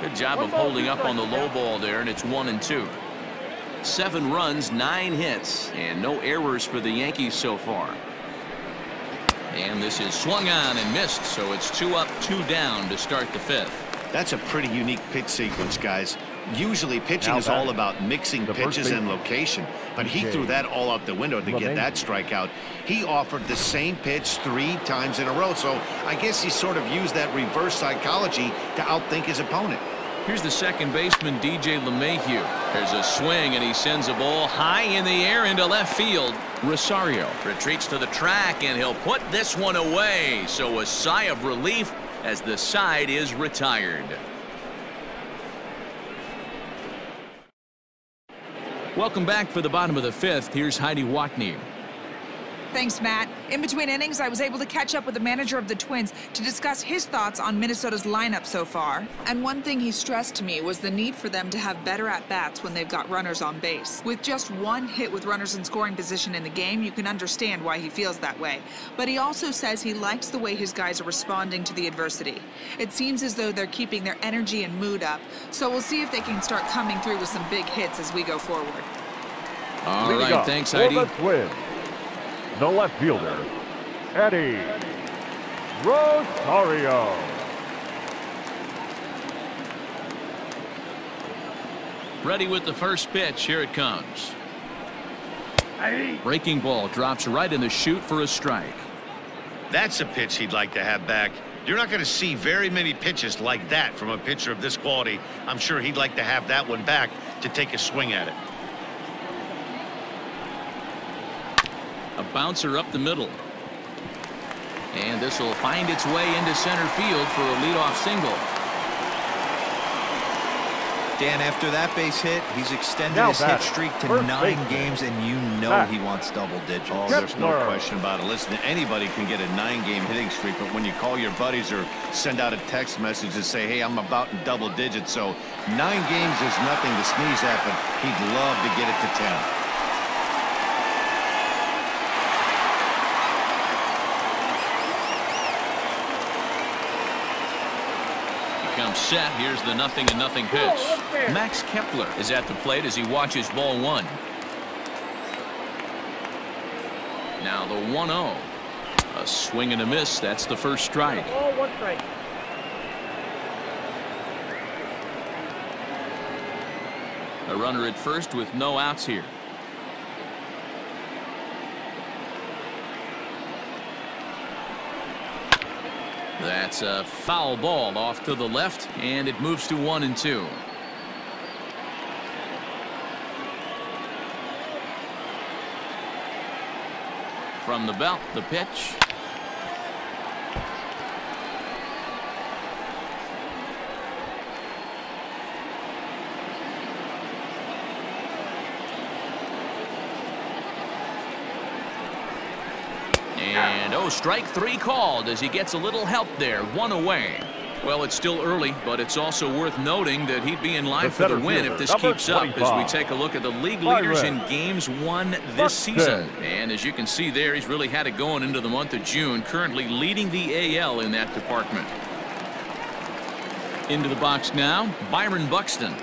Good job of holding up on the low ball there, and it's one and two. Seven runs, nine hits, and no errors for the Yankees so far. And this is swung on and missed, so it's two up, two down to start the fifth. That's a pretty unique pitch sequence, guys. Usually pitching is all about mixing pitches and location, but he threw that all out the window to get that strikeout. He offered the same pitch three times in a row, so I guess he sort of used that reverse psychology to outthink his opponent. Here's the second baseman, DJ LeMahieu. There's a swing, and he sends a ball high in the air into left field. Rosario retreats to the track, and he'll put this one away. So a sigh of relief as the side is retired. Welcome back for the bottom of the fifth. Here's Heidi Watney. Thanks, Matt. In between innings, I was able to catch up with the manager of the Twins to discuss his thoughts on Minnesota's lineup so far. And one thing he stressed to me was the need for them to have better at-bats when they've got runners on base. With just one hit with runners in scoring position in the game, you can understand why he feels that way. But he also says he likes the way his guys are responding to the adversity. It seems as though they're keeping their energy and mood up, so we'll see if they can start coming through with some big hits as we go forward. All Leading right, up thanks, for Heidi. The left fielder, Eddie Rosario. Ready with the first pitch. Here it comes. Breaking ball drops right in the chute for a strike. That's a pitch he'd like to have back. You're not going to see very many pitches like that from a pitcher of this quality. I'm sure he'd like to have that one back to take a swing at it. A bouncer up the middle. And this will find its way into center field for a leadoff single. Dan, after that base hit, he's extended Now his hit streak to first nine baseman. games, and you know Back. he wants double digits. Oh, there's no Kepler. question about it. Listen, anybody can get a nine-game hitting streak, but when you call your buddies or send out a text message and say, hey, I'm about in double digits, so nine games is nothing to sneeze at, but he'd love to get it to 10. Set. Here's the nothing and nothing pitch. Max Kepler is at the plate as he watches ball one. Now the 1-0. A swing and a miss. That's the first strike. Ball, one strike. A runner at first with no outs here. That's a foul ball off to the left, and it moves to one and two. From the belt, the pitch. Oh, strike three called as he gets a little help there. One away. Well, it's still early, but it's also worth noting that he'd be in line for the win if this keeps up as we take a look at the league leaders in games won this season. And as you can see there, he's really had it going into the month of June, currently leading the AL in that department. Into the box now, Byron Buxton.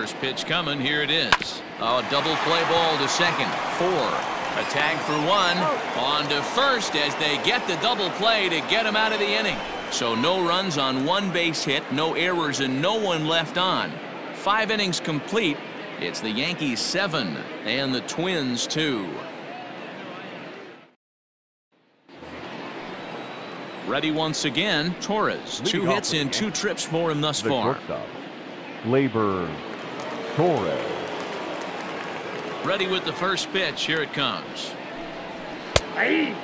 First pitch coming. Here it is. A double play ball to second. Four. A tag for one. On to first as they get the double play to get him out of the inning. So no runs on one base hit, no errors, and no one left on. Five innings complete. It's the Yankees seven and the Twins two. Ready once again, Torres. Two hits in two trips for him thus far. Gleyber Torres. Ready with the first pitch. Here it comes. Ahí.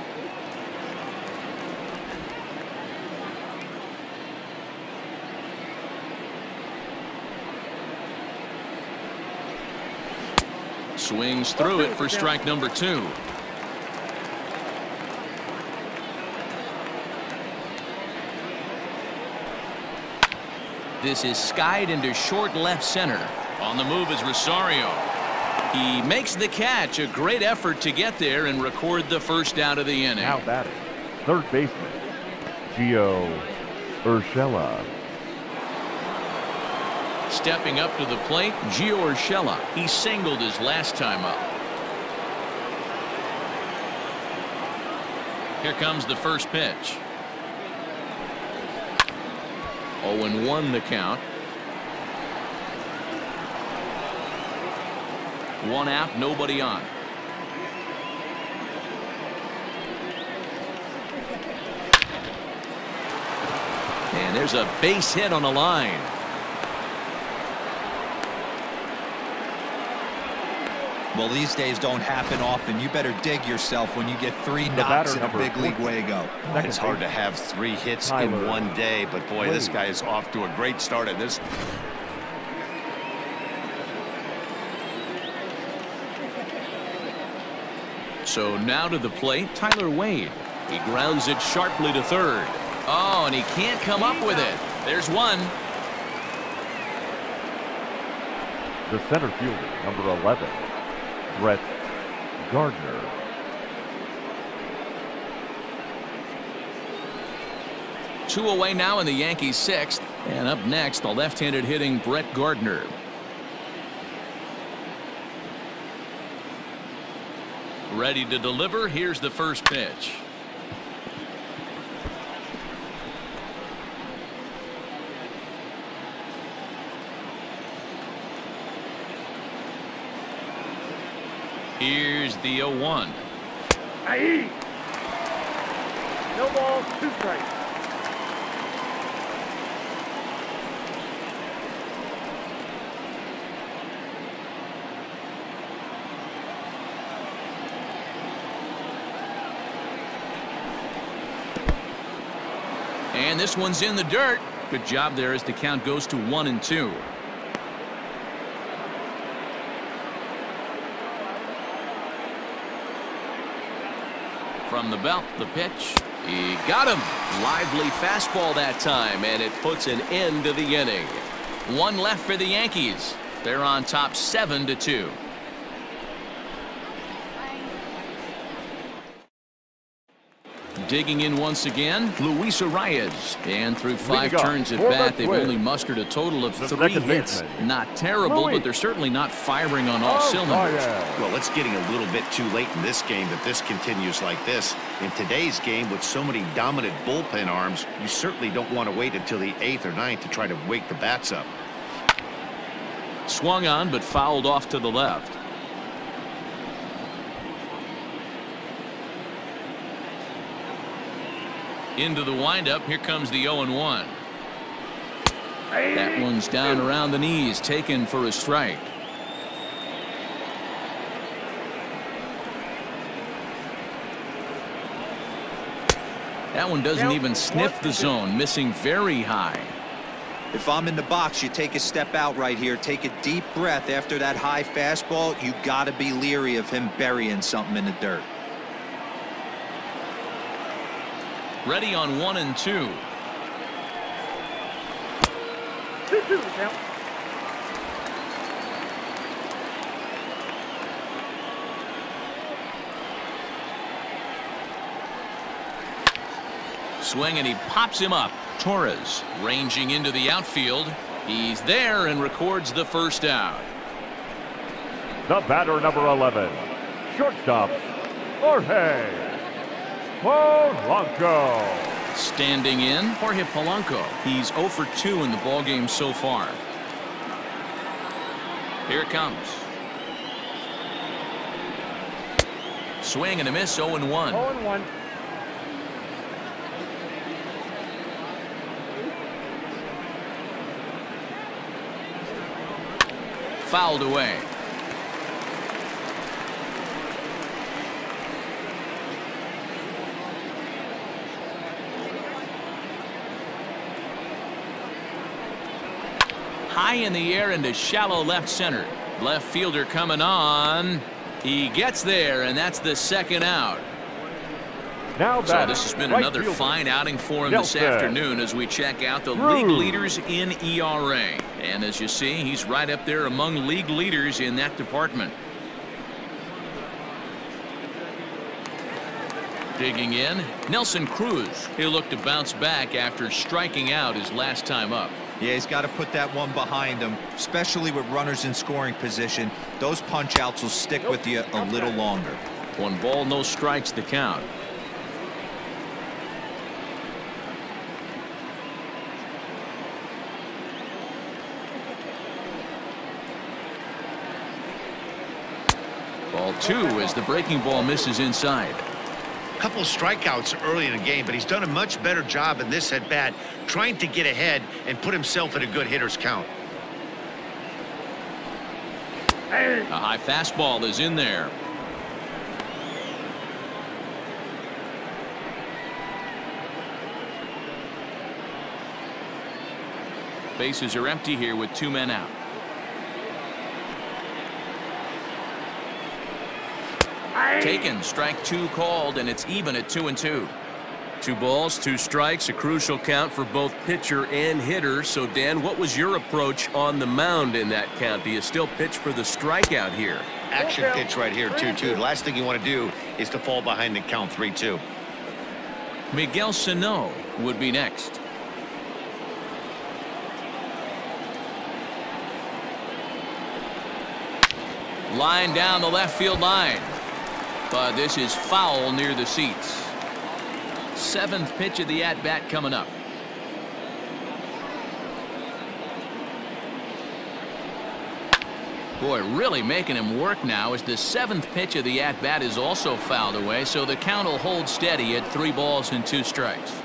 Swings through it for strike number two. This is skied into short left center. On the move is Rosario. He makes the catch. A great effort to get there and record the first out of the inning. Now batting, third baseman, Gio Urshela. Stepping up to the plate, Gio Urshela. He singled his last time up. Here comes the first pitch. 0-1 the count. One out, nobody on. And there's a base hit on the line. Well, these days don't happen often. You better dig yourself when you get three The knocks in a big league 14. way go. Second It's hard to have three hits Tyler in one day, but boy, this guy is off to a great start at this. So now to the plate, Tyler Wade. He grounds it sharply to third. Oh, and he can't come up with it. There's one. The center fielder, number 11, Brett Gardner. Two away now in the Yankees sixth. And up next, the left-handed hitting Brett Gardner. Ready to deliver. Here's the first pitch. Here's the 0-1. Ahí. No balls, two strikes. And this one's in the dirt. Good job there as the count goes to one and two. From the belt, the pitch. He got him. Lively fastball that time, and it puts an end to the inning. One left for the Yankees. They're on top seven to two. Digging in once again, Luis Arraez. And through five turns at bat, they've Twins. only mustered a total of The three second hits. Not terrible, Luis. but they're certainly not firing on all cylinders. Arias. Well, it's getting a little bit too late in this game if this continues like this. In today's game, with so many dominant bullpen arms, you certainly don't want to wait until the eighth or ninth to try to wake the bats up. Swung on, but fouled off to the left. Into the windup. Here comes the 0 1. That one's down around the knees, taken for a strike. That one doesn't even sniff the zone, missing very high. If I'm in the box, you take a step out right here. Take a deep breath after that high fastball. You got to be leery of him burying something in the dirt. Ready on one and two. Swing and he pops him up. Torres ranging into the outfield. He's there and records the first out. The batter, number 11, shortstop, Jorge Polanco. Standing in, Jorge Polanco. He's 0 for 2 in the ballgame so far. Here it comes. Swing and a miss, 0 and 1. 0 and 1. Fouled away. High in the air into shallow left center. Left fielder coming on. He gets there, and that's the second out. Now so this has been right another fielder. fine outing for him Nelson. this afternoon as we check out the league leaders in ERA. And as you see, he's right up there among league leaders in that department. Digging in, Nelson Cruz. He'll look to bounce back after striking out his last time up. Yeah, he's got to put that one behind him, especially with runners in scoring position. Those punch outs will stick with you a little longer. One ball, no strikes the count. Ball two as the breaking ball misses inside. Couple strikeouts early in the game, but he's done a much better job in this at bat trying to get ahead and put himself in a good hitter's count. A high fastball is in there. Bases are empty here with two men out. Taken, strike two called, and it's even at two and two. Two balls, two strikes, a crucial count for both pitcher and hitter. So, Dan, what was your approach on the mound in that count? Do you still pitch for the strikeout here? Action pitch right here, 2-2. The last thing you want to do is to fall behind the count 3-2. Miguel Sano would be next. Line down the left field line. But this is foul near the seats. Seventh pitch of the at-bat coming up. Boy, really making him work now as the seventh pitch of the at-bat is also fouled away, so the count will hold steady at three balls and two strikes.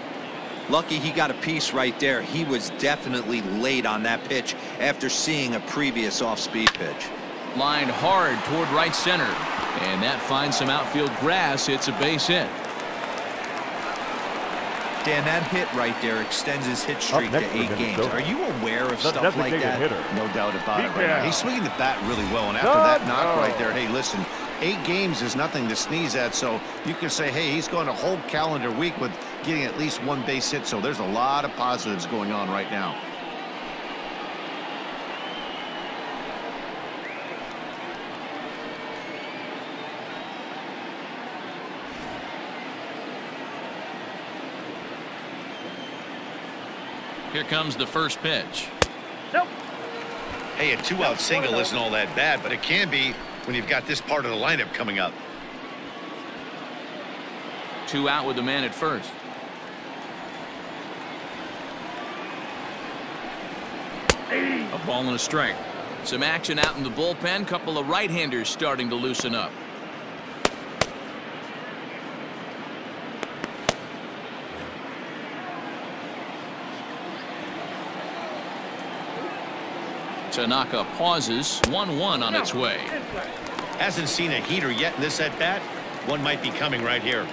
Lucky he got a piece right there. He was definitely late on that pitch after seeing a previous off-speed pitch. Lined hard toward right center. And that finds some outfield grass. It's a base hit. Dan, that hit right there extends his hit streak next to eight games. Minnesota. Are you aware of The stuff like that? hitter. No doubt about it. Right now. He's swinging the bat really well, and after Good that knock no. right there, hey, listen, eight games is nothing to sneeze at, so you can say, hey, he's going a whole calendar week with getting at least one base hit, so there's a lot of positives going on right now. Here comes the first pitch. Nope. Hey, a two-out single isn't all that bad, but it can be when you've got this part of the lineup coming up. Two out with the man at first. A ball and a strike. Some action out in the bullpen. Couple of right-handers starting to loosen up. Tanaka pauses. 1-1 on its way. Hasn't seen a heater yet in this at-bat. One might be coming right here.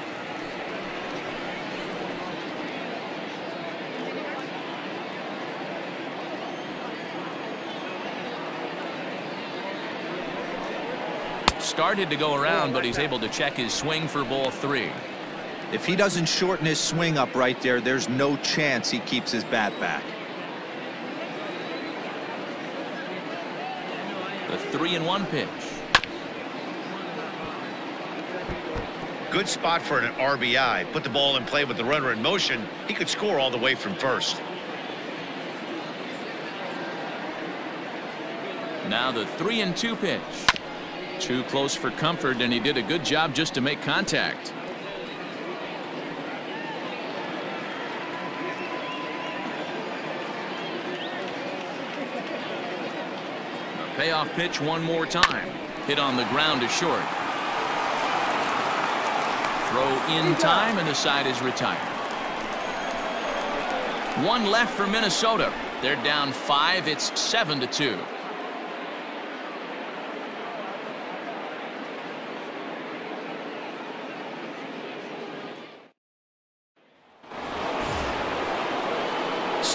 Started to go around, but he's able to check his swing for ball three. If he doesn't shorten his swing up right there, there's no chance he keeps his bat back. Three and one pitch. Good spot for an RBI. Put the ball in play with the runner in motion. He could score all the way from first. Now the three and two pitch. Too close for comfort, and he did a good job just to make contact. Payoff pitch one more time. Hit on the ground to short. Throw in time, and the side is retired. One left for Minnesota. They're down five. It's seven to two.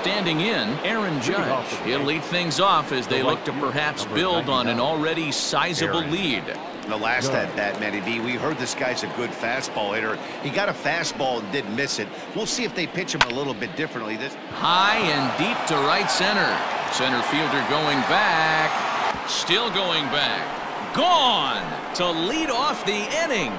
Standing in, Aaron Judge. He'll lead things off as they look to perhaps build on an already sizable lead. The last at bat, Matty V, we heard this guy's a good fastball hitter. He got a fastball and didn't miss it. We'll see if they pitch him a little bit differently. This High and deep to right center. Center fielder going back. Still going back. Gone to lead off the inning.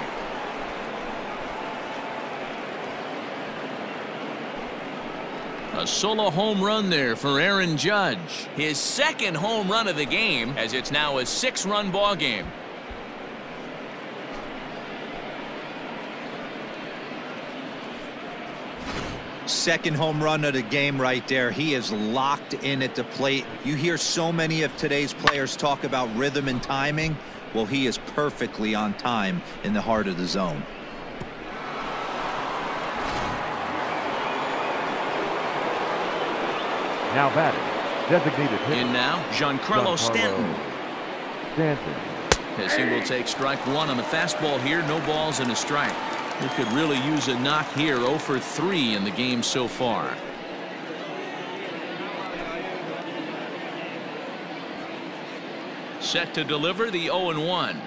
A solo home run there for Aaron Judge. His second home run of the game as it's now a six-run ball game. Second home run of the game right there. He is locked in at the plate. You hear so many of today's players talk about rhythm and timing. Well, he is perfectly on time in the heart of the zone. Now batting, designated hitter. In now, Giancarlo Stanton. Stanton. As he will take strike one on the fastball here. No balls and a strike. He could really use a knock here. 0 for 3 in the game so far. Set to deliver the 0 1.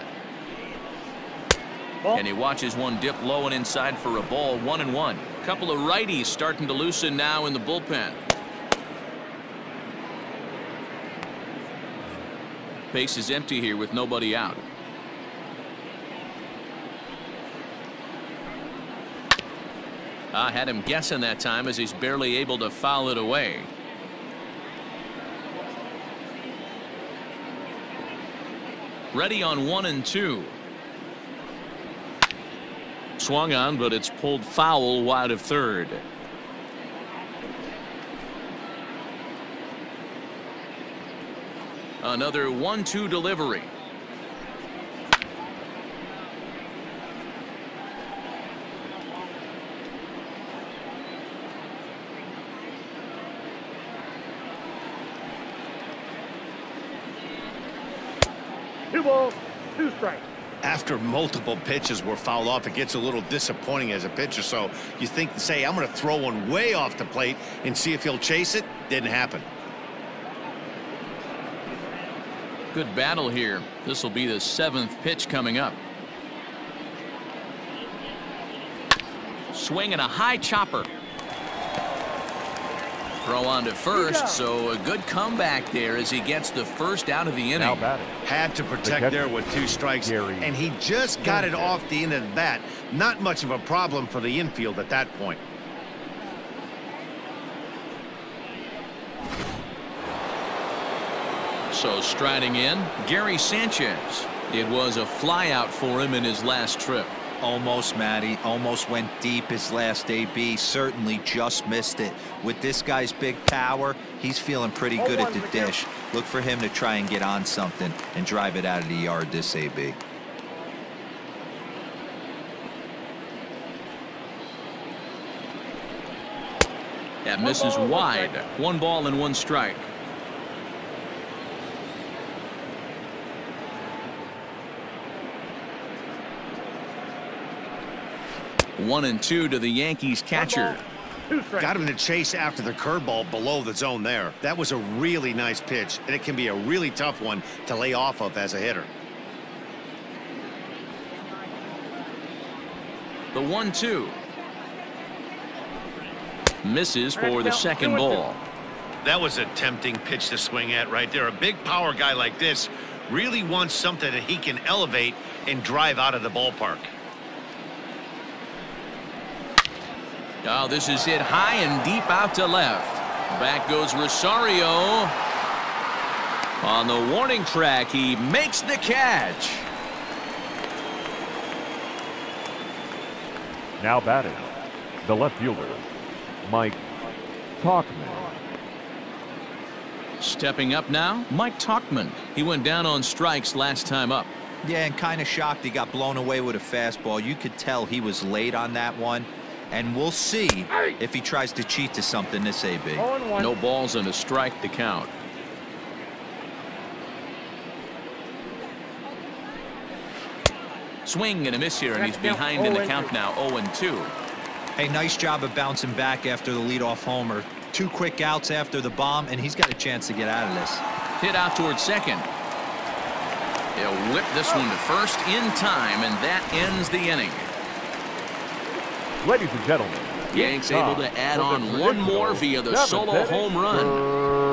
And he watches one dip low and inside for a ball. 1 and 1. Couple of righties starting to loosen now in the bullpen. Base is empty here with nobody out. I had him guessing that time as he's barely able to foul it away. Ready on one and two. Swung on, but it's pulled foul wide of third. Another one-two delivery. Two balls, two strikes. after multiple pitches were fouled off, it gets a little disappointing as a pitcher. So you think, say, I'm going to throw one way off the plate and see if he'll chase it. Didn't happen. Good battle here. This will be the seventh pitch coming up. Swing and a high chopper. Throw on to first, so a good comeback there as he gets the first out of the inning. Had to protect there with two strikes, and he just got it off the end of the bat. Not much of a problem for the infield at that point. So striding in, Gary Sanchez. It was a flyout for him in his last trip. Almost, Matty. Almost went deep his last AB. Certainly just missed it. With this guy's big power, he's feeling pretty good at the dish. Look for him to try and get on something and drive it out of the yard this AB. That misses wide. One ball and one strike. One and two to the Yankees catcher. Got him to chase after the curveball below the zone there. That was a really nice pitch, and it can be a really tough one to lay off of as a hitter. The one two. Misses for the second ball. That was a tempting pitch to swing at right there. A big power guy like this really wants something that he can elevate and drive out of the ballpark. Oh, this is hit high and deep out to left. Back goes Rosario. On the warning track, he makes the catch. Now batting, the left fielder, Mike Tauchman. Stepping up now, Mike Tauchman. He went down on strikes last time up. Yeah, and kind of shocked he got blown away with a fastball. You could tell he was late on that one. And we'll see if he tries to cheat to something this AB. Oh and one. No balls and a strike to count. Swing and a miss here, and he's behind in the count now, 0 and 2. Hey, nice job of bouncing back after the leadoff homer. two quick outs after the bomb, and he's got a chance to get out of this. Hit out towards second. He'll whip this one to first in time, and that ends the inning. Ladies and gentlemen, Yanks able to add on one more via the solo home run.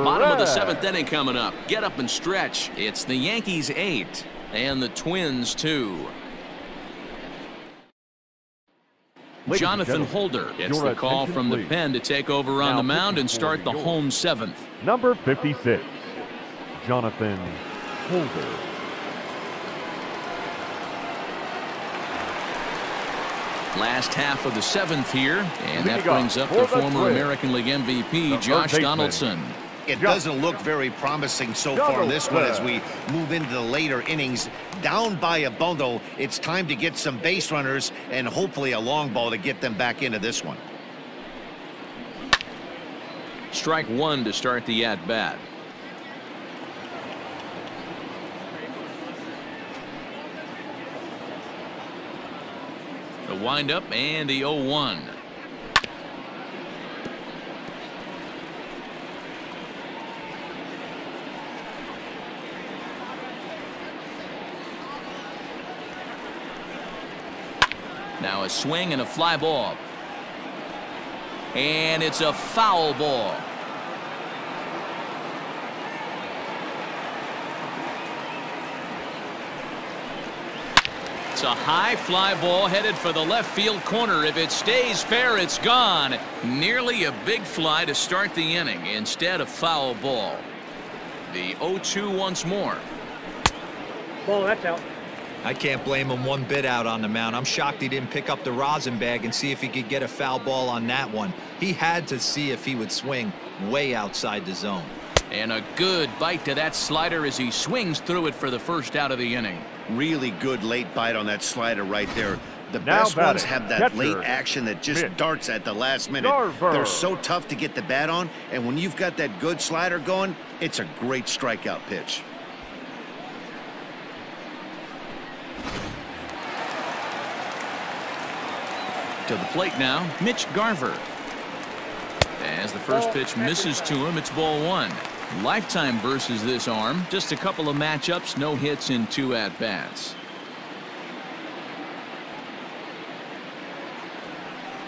Bottom of the seventh inning coming up. Get up and stretch. It's the Yankees eight and the Twins two. Ladies Jonathan Holder gets the call from the pen to take over on the mound and start the home seventh. Number 56, Jonathan Holder. Last half of the seventh here, and that Leading off brings up the the former Twins, American League MVP, the Josh third baseman. Donaldson. It Just- doesn't look very promising so far in this one as we move into the later innings. Down by a bundle, it's time to get some base runners and hopefully a long ball to get them back into this one. Strike one to start the at The windup and the 0 1. Now a swing and a fly ball. And it's a foul ball. A high fly ball headed for the left field corner. If it stays fair, it's gone. Nearly a big fly to start the inning. Instead, a foul ball. The 0-2 once more. Ball, that's out. I can't blame him one bit out on the mound. I'm shocked he didn't pick up the rosin bag and see if he could get a foul ball on that one. He had to see if he would swing way outside the zone. And a good bite to that slider as he swings through it for the first out of the inning. Really good late bite on that slider right there. The Now best ones have that catcher, late action that just Mitch darts at the last minute. Garver. They're so tough to get the bat on, and when you've got that good slider going, it's a great strikeout pitch. To the plate now, Mitch Garver. As the first pitch misses to him, it's ball one. Lifetime versus this arm. Just a couple of matchups, no hits in two at-bats.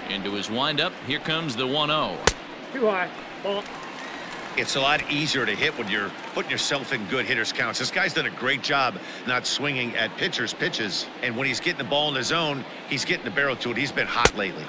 Into his windup, here comes the 1-0. Too high. Ball. It's a lot easier to hit when you're putting yourself in good hitters counts. This guy's done a great job not swinging at pitchers' pitches. And when he's getting the ball in the zone, he's getting the barrel to it. He's been hot lately.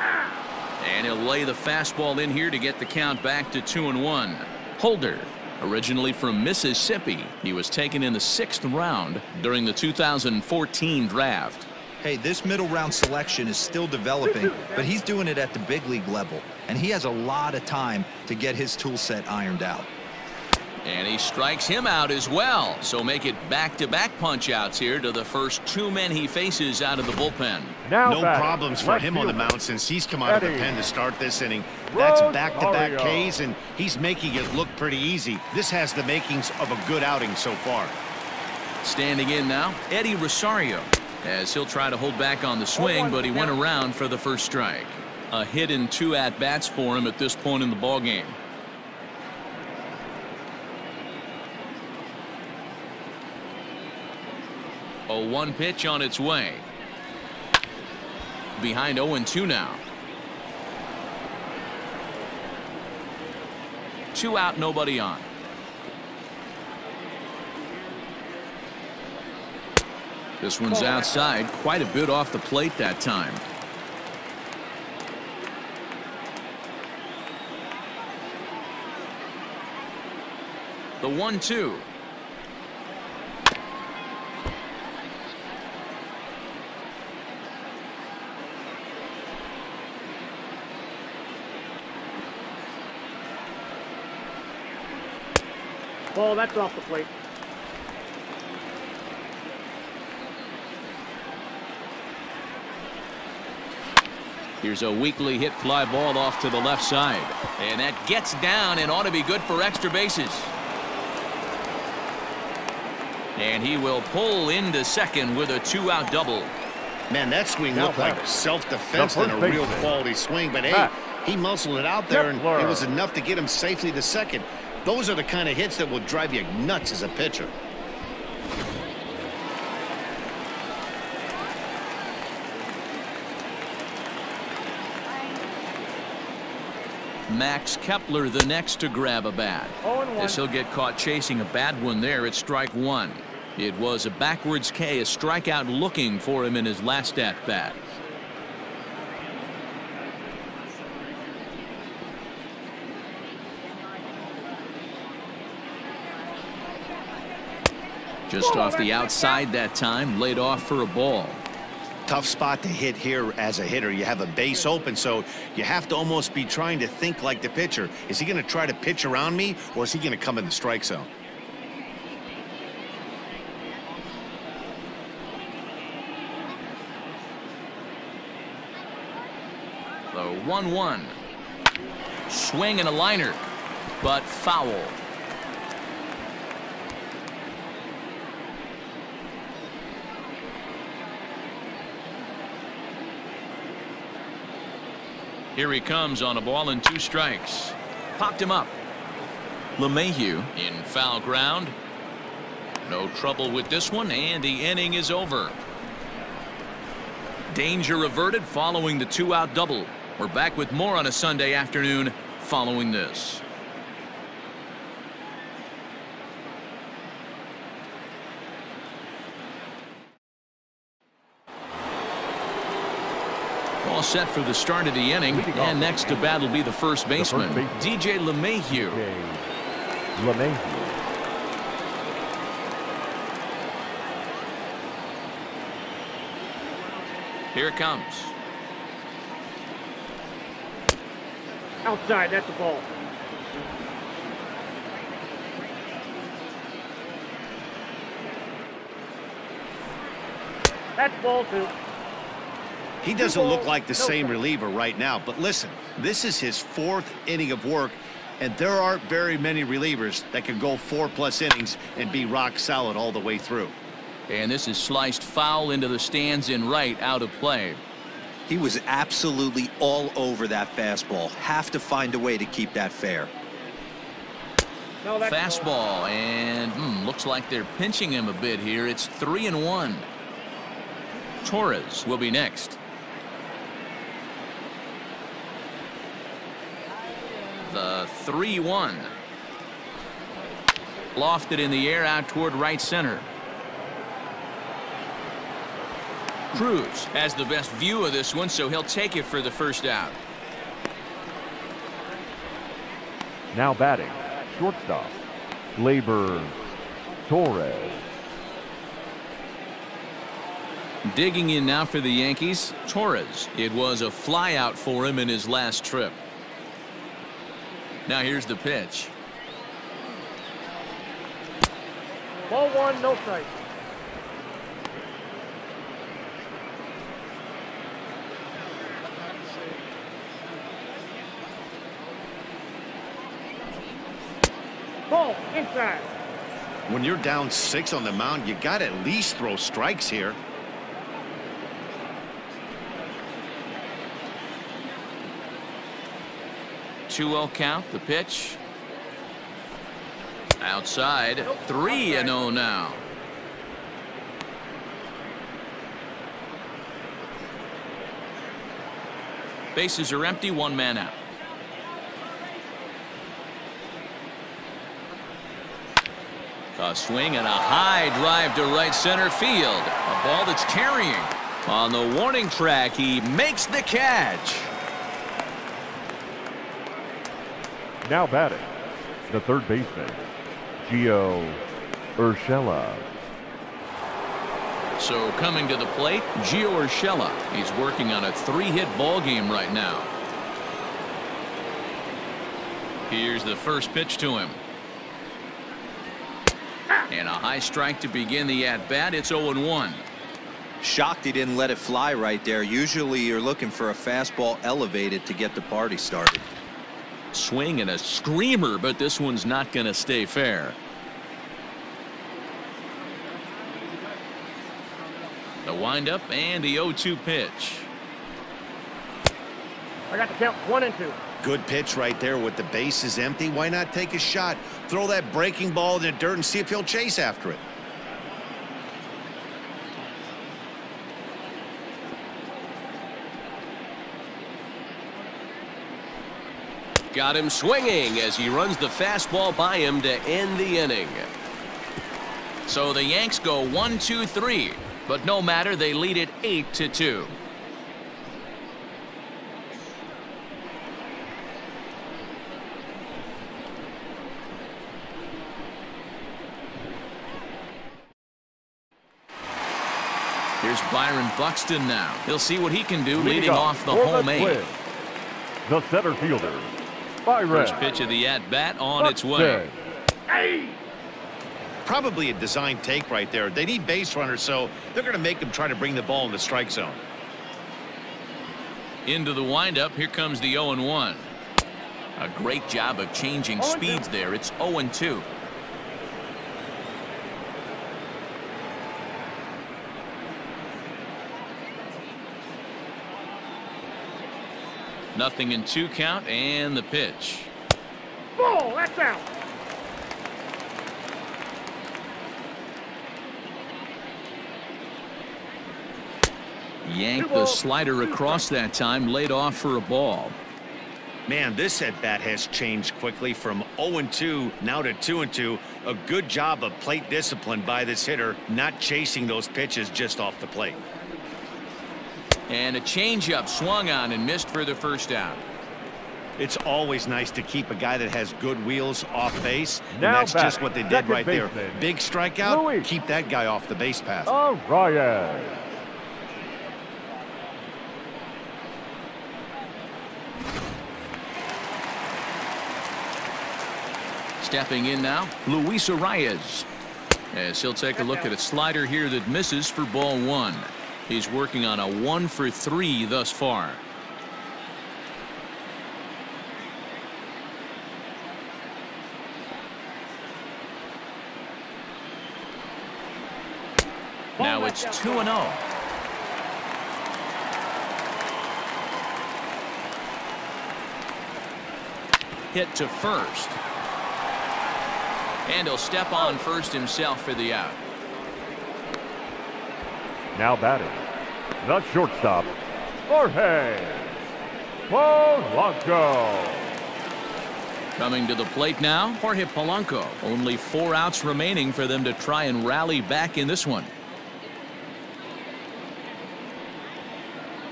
And he'll lay the fastball in here to get the count back to two and one. Holder, originally from Mississippi, he was taken in the sixth round during the 2014 draft. Hey, this middle round selection is still developing, but he's doing it at the big league level, and he has a lot of time to get his tool set ironed out. And he strikes him out as well. So make it back-to-back punch-outs here to the first two men he faces out of the bullpen. Now No batting, problems for left him on the mound since he's come out of the pen to start this inning. That's back-to-back Rosario. Ks, and he's making it look pretty easy. This has the makings of a good outing so far. Standing in now, Eddie Rosario. As he'll try to hold back on the swing, but he went around for the first strike. A hit in two at-bats for him at this point in the ballgame. A one pitch on its way. Behind 0-2 now. Two out, nobody on. This one's outside, quite a bit off the plate that time. The one two. Ball, that's off the plate. Here's a weakly hit fly ball off to the left side. And that gets down and ought to be good for extra bases. And he will pull into second with a two-out double. Man, that swing Now looked like self-defense The than a real quality swing, but hey, He muscled it out there, and it was enough to get him safely to second. Those are the kind of hits that will drive you nuts as a pitcher. Max Kepler the next to grab a bat. Oh, as he'll get caught chasing a bad one there at strike one. It was a backwards K, a strikeout looking for him in his last at bat. Just off the outside that time, laid off for a ball tough spot to hit here as a hitter. You have a base open, so you have to almost be trying to think like the pitcher. Is he going to try to pitch around me, or is he going to come in the strike zone? The 1-1. Swing and a liner, but foul. Here he comes on a ball and two strikes. Popped him up. LeMahieu in foul ground. No trouble with this one, and the inning is over. Danger averted following the two-out double. We're back with more on a Sunday afternoon following this. Set for the start of the inning. And next to bat will be the first baseman, the first baseman. DJ LeMahieu. LeMahieu. Here it comes. Outside, that's a ball. That's ball two. He doesn't look like the same reliever right now, but listen, this is his fourth inning of work, and there aren't very many relievers that can go four-plus innings and be rock solid all the way through. And this is sliced foul into the stands in right out of play. He was absolutely all over that fastball. Have to find a way to keep that fair. No, Fastball, and hmm, looks like they're pinching him a bit here. It's three and one. Torres will be next. The 3-1. Lofted in the air out toward right center. Cruz has the best view of this one, so he'll take it for the first out. Now batting, shortstop, Gleyber Torres. Digging in now for the Yankees, Torres. It was a flyout for him in his last trip. Now here's the pitch. Ball one, no strike. Ball inside. When you're down six on the mound, you got to at least throw strikes here. 2-0 count. The pitch. Outside. 3-0 now. Bases are empty. One man out. A swing and a high drive to right center field. A ball that's carrying. On the warning track, he makes the catch. Now batting, the third baseman, Gio Urshela. So coming to the plate, Gio Urshela. He's working on a three-hit ball game right now. Here's the first pitch to him. And a high strike to begin the at-bat. It's 0-1. Shocked he didn't let it fly right there. Usually you're looking for a fastball elevated to get the party started swing and a screamer, but this one's not going to stay fair. The windup and the 0-2 pitch. I got the count one and two. Good pitch right there with the bases empty. Why not take a shot? Throw that breaking ball in the dirt and see if he'll chase after it. Got him swinging as he runs the fastball by him to end the inning. So the Yanks go one, two, three, but no matter, they lead it eight to two. Here's Byron Buxton now. He'll see what he can do leading off the home eight. The center fielder, Byron. First pitch of the at-bat on its way. Hey! Probably a design take right there. They need base runners, so they're going to make them try to bring the ball in the strike zone. Into the windup. Here comes the 0-1. A great job of changing speeds there. It's 0-2. Nothing in two count and the pitch. Ball, that's out. Yanked the slider across that time, laid off for a ball. Man, this at bat has changed quickly from 0-2 now to 2-2. A good job of plate discipline by this hitter, not chasing those pitches just off the plate. And a changeup swung on and missed for the first out. It's always nice to keep a guy that has good wheels off base. and Now that's just what they did second right there. baseman, Big strikeout. Luis. Keep that guy off the base path. Arraez. Stepping in now, Luis Arraez. As he'll take a look at a slider here that misses for ball one. He's working on a one for three thus far. Now it's 2 and oh. 0. Hit to first. And he'll step on first himself for the out. Now batting. The shortstop, Jorge Polanco. Coming to the plate now, Jorge Polanco. Only four outs remaining for them to try and rally back in this one.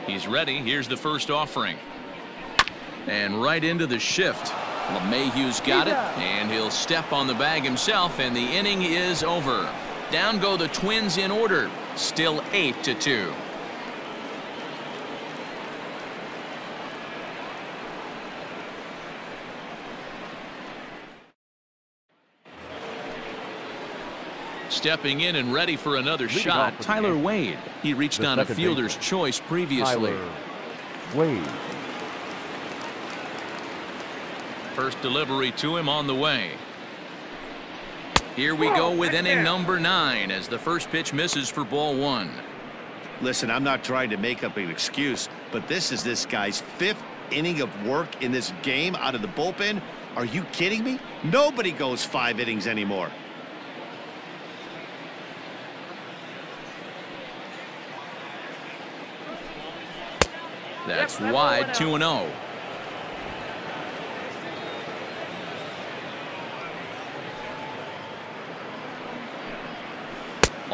He's ready. Here's the first offering. And right into the shift. LeMahieu's got it, and he'll step on the bag himself, and the inning is over. Down go the Twins in order. Still 8 to 2. Stepping in and ready for another Leading shot, off for the Tyler. Wade. He reached The on a fielder's baseman, choice previously. Tyler Wade. First delivery to him on the way. Here we go with inning number nine as the first pitch misses for ball one. Listen, I'm not trying to make up an excuse, but this is this guy's fifth inning of work in this game out of the bullpen. Are you kidding me? Nobody goes five innings anymore. That's wide 2 and oh. 0.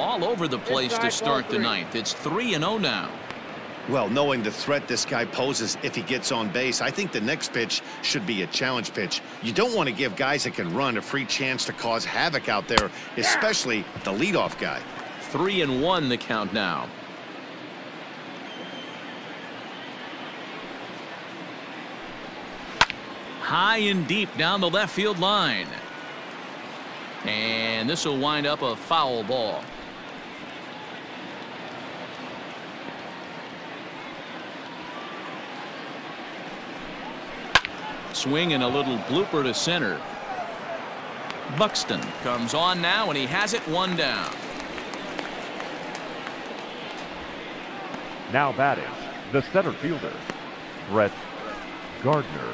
All over the place to start the ninth. It's 3 and 0 now. Well, knowing the threat this guy poses if he gets on base, I think the next pitch should be a challenge pitch. You don't want to give guys that can run a free chance to cause havoc out there, especially the leadoff guy. 3 and 1 the count now. High and deep down the left field line. And this will wind up a foul ball. Swing and a little blooper to center. Buxton comes on now and he has it one down. Now batting. The center fielder, Brett Gardner.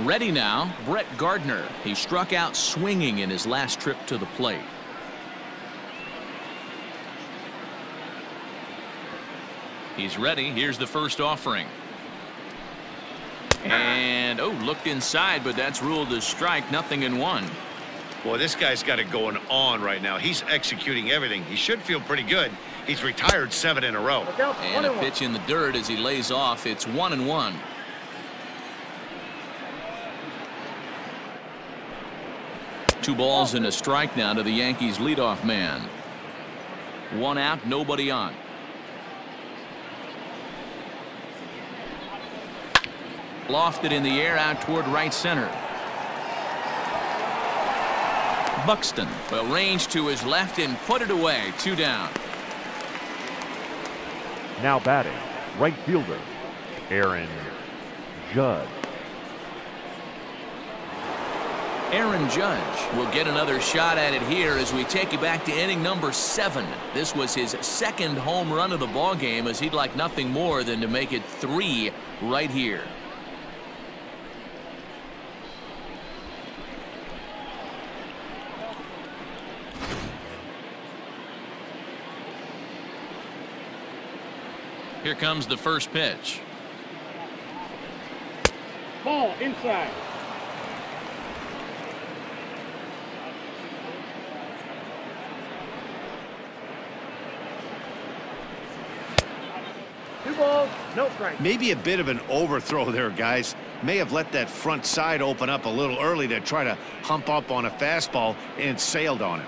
Ready now, Brett Gardner. He struck out swinging in his last trip to the plate. He's ready. Here's the first offering. And, oh, looked inside, but that's ruled a strike. Nothing in one. Boy, this guy's got it going on right now. He's executing everything. He should feel pretty good. He's retired seven in a row. And a pitch in the dirt as he lays off. It's one and one. Two balls and a strike now to the Yankees leadoff man. One out, nobody on. Lofted in the air out toward right center. Buxton will range to his left and put it away. Two down. Now batting, right fielder, Aaron Judge. Aaron Judge will get another shot at it here as we take you back to inning number seven. This was his second home run of the ball game as he'd like nothing more than to make it three right here. Here comes the first pitch. Ball inside. Two balls, no strike. Maybe a bit of an overthrow there, guys. May have let that front side open up a little early to try to hump up on a fastball and sailed on it.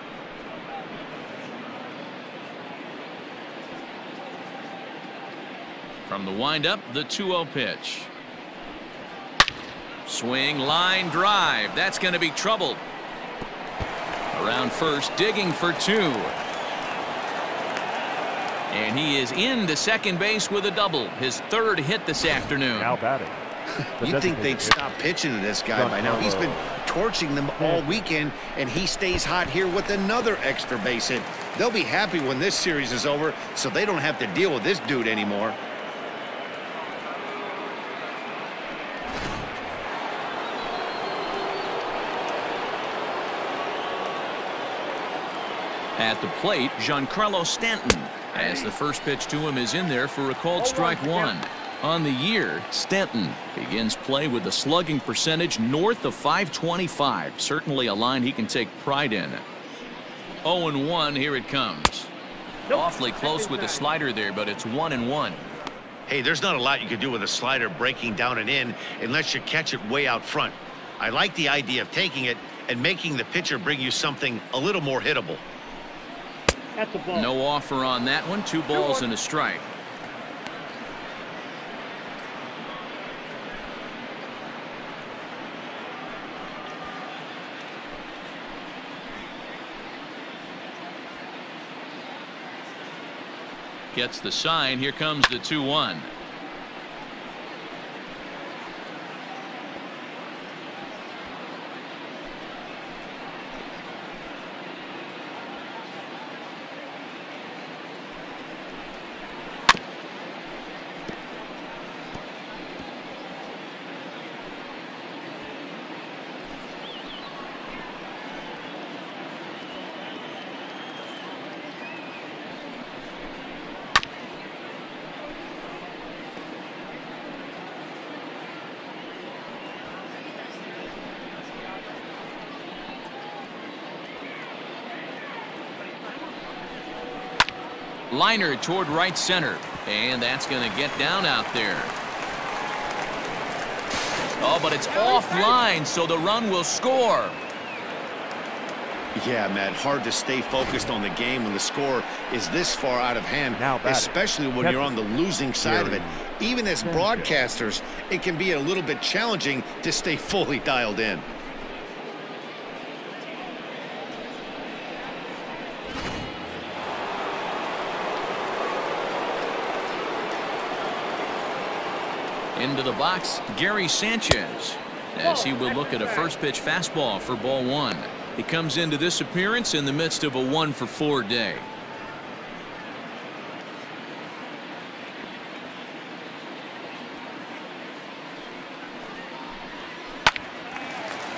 From the windup, the 2-0 pitch. Swing, line, drive. That's going to be trouble. Around first, digging for two. And he is into second base with a double. His third hit this afternoon. Now batting. the You'd think they'd stop pitching to this guy by now. He's been torching them all weekend, and he stays hot here with another extra base hit. They'll be happy when this series is over, so they don't have to deal with this dude anymore. At the plate, Giancarlo Stanton. As the first pitch to him is in there for a called strike one. On the year, Stanton begins play with a slugging percentage north of 525. Certainly a line he can take pride in. 0-1, here it comes. Awfully close with the slider there, but it's 1 and 1. Hey, there's not a lot you can do with a slider breaking down and in unless you catch it way out front. I like the idea of taking it and making the pitcher bring you something a little more hittable. That's a ball. No offer on that one. Two balls and a strike. Gets the sign. Here comes the 2-1. Liner toward right center. And that's going to get down out there. Oh, but it's offline, so the run will score. Yeah, Matt, hard to stay focused on the game when the score is this far out of hand, Now especially when you're on the losing side of it. Even as broadcasters, it can be a little bit challenging to stay fully dialed in. box, Gary Sanchez, as he will look at a first pitch fastball for ball one. He comes into this appearance in the midst of a one for four day.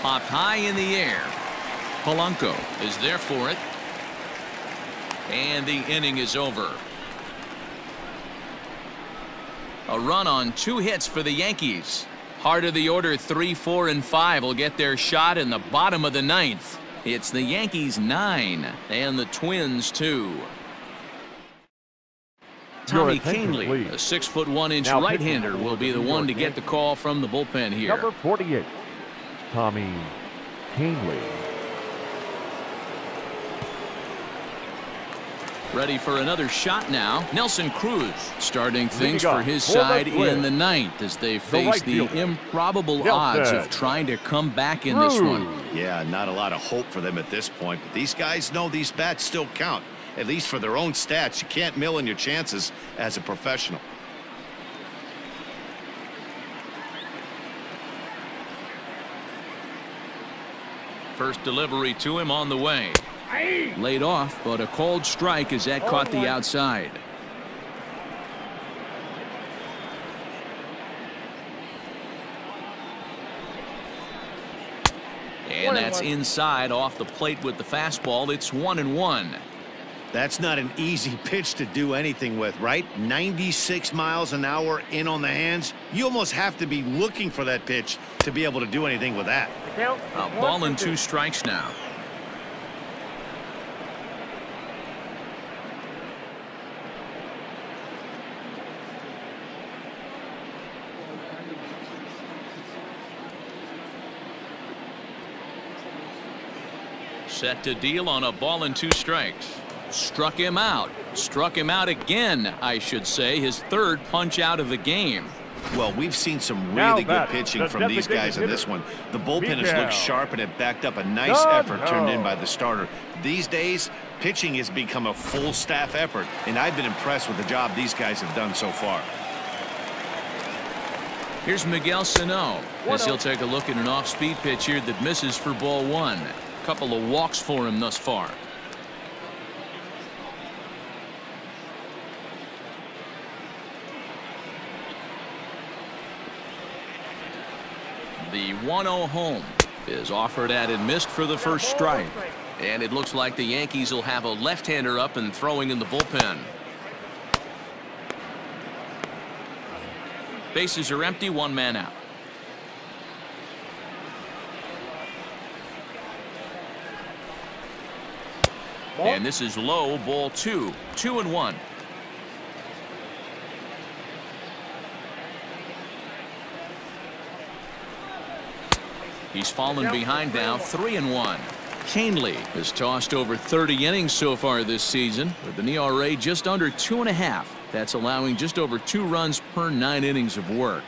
Popped high in the air. Polanco is there for it. And the inning is over. A run on two hits for the Yankees. Heart of the order, three, four, and five will get their shot in the bottom of the ninth. It's the Yankees nine and the Twins two. Tommy Kahnle, a six foot one inch right hander, will be the one to get the call from the bullpen here. Number 48, Tommy Kahnle. Ready for another shot now. Nelson Cruz starting things for his side in the ninth as they face the improbable odds of trying to come back in this one. Yeah, not a lot of hope for them at this point, but these guys know these bats still count, at least for their own stats. You can't mill in your chances as a professional. First delivery to him on the way. Laid off, but a cold strike as that caught the outside. And that's inside off the plate with the fastball. It's one and one. That's not an easy pitch to do anything with, right? 96 miles an hour in on the hands. You almost have to be looking for that pitch to be able to do anything with that. A ball and two strikes now. Set to deal on a ball and two strikes. Struck him out. Struck him out again, I should say. His third punch out of the game. Well, we've seen some really good pitching from these guys in this one. The bullpen has looked sharp and it backed up a nice effort turned in by the starter. These days, pitching has become a full staff effort, and I've been impressed with the job these guys have done so far. Here's Miguel Sano as he'll take a look at an off-speed pitch here that misses for ball one. Couple of walks for him thus far. The 1-0 home is offered at and missed for the first strike. And it looks like the Yankees will have a left-hander up and throwing in the bullpen. Bases are empty, one man out. And this is low, ball two. Two and one. He's fallen behind now, three and one. Kahnle has tossed over 30 innings so far this season with an ERA just under two and a half. That's allowing just over two runs per nine innings of work.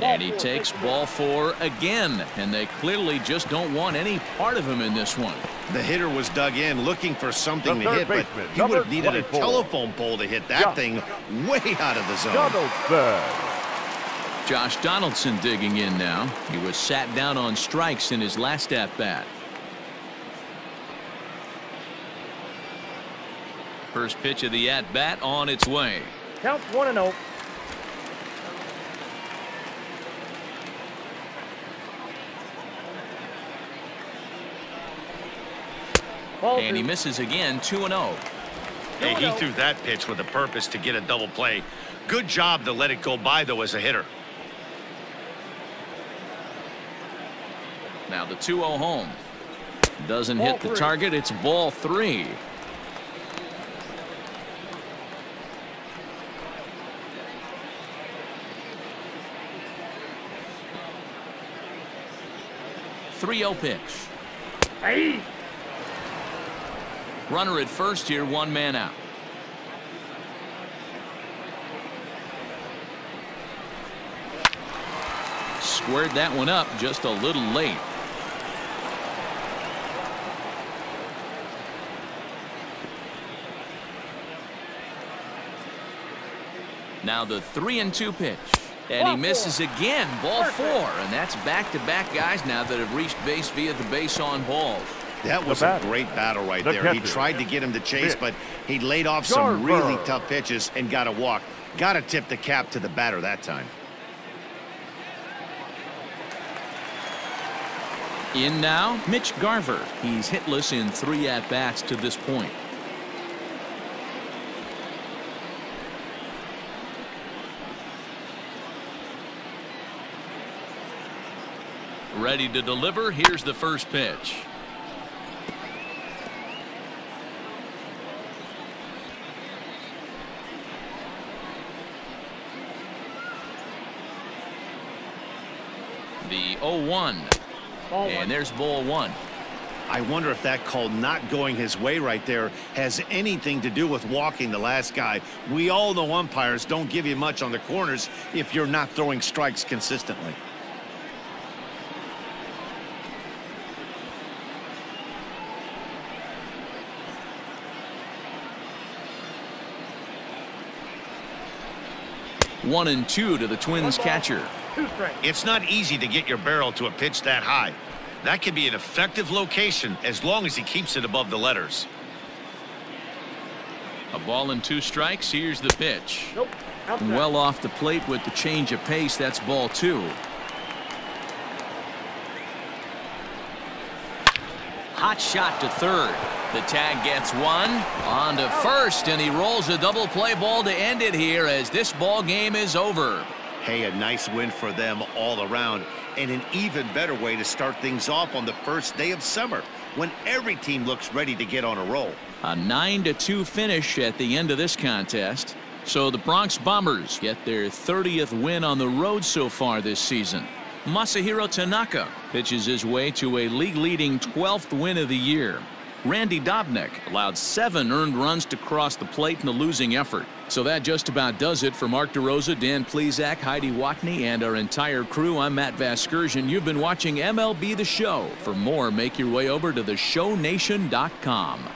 And he takes ball four again, and they clearly just don't want any part of him in this one. The hitter was dug in looking for something to hit, but he would have needed 24. a telephone pole to hit that yeah. thing way out of the zone. Josh Donaldson digging in now. He was sat down on strikes in his last at bat. First pitch of the at bat on its way. Count 1 and 0. And he misses again 2 0. Hey, he threw that pitch with a purpose to get a double play. Good job to let it go by, though, as a hitter. Now the 2 0 home. Doesn't hit the target. It's ball three. Three 0 pitch. Hey. Runner at first here, one man out. Squared that one up just a little late. Now the three and two pitch. And he misses again. Ball four. And that's back to back guys now that have reached base via the base on balls. That was a great battle right the there. Catcher. He tried to get him to chase, but he laid off some really tough pitches and got a walk. Got to tip the cap to the batter that time. In now, Mitch Garver. He's hitless in three at-bats to this point. Ready to deliver. Here's the first pitch. The 0-1. And there's ball one. I wonder if that call not going his way right there has anything to do with walking the last guy. We all know umpires don't give you much on the corners if you're not throwing strikes consistently. One and two to the Twins catcher. It's not easy to get your barrel to a pitch that high. That can be an effective location as long as he keeps it above the letters. A ball and two strikes. Here's the pitch. Nope. Well off the plate with the change of pace. That's ball two. Hot shot to third. The tag gets one on to oh. first, and he rolls a double play ball to end it here as this ball game is over. Hey, a nice win for them all around, and an even better way to start things off on the first day of summer when every team looks ready to get on a roll. A 9 to 2 finish at the end of this contest. So the Bronx Bombers get their 30th win on the road so far this season. Masahiro Tanaka pitches his way to a league-leading 12th win of the year. Randy Dobnak allowed seven earned runs to cross the plate in a losing effort. So that just about does it for Mark DeRosa, Dan Plesac, Heidi Watney, and our entire crew. I'm Matt Vasgersian. You've been watching MLB The Show. For more, make your way over to theshownation.com.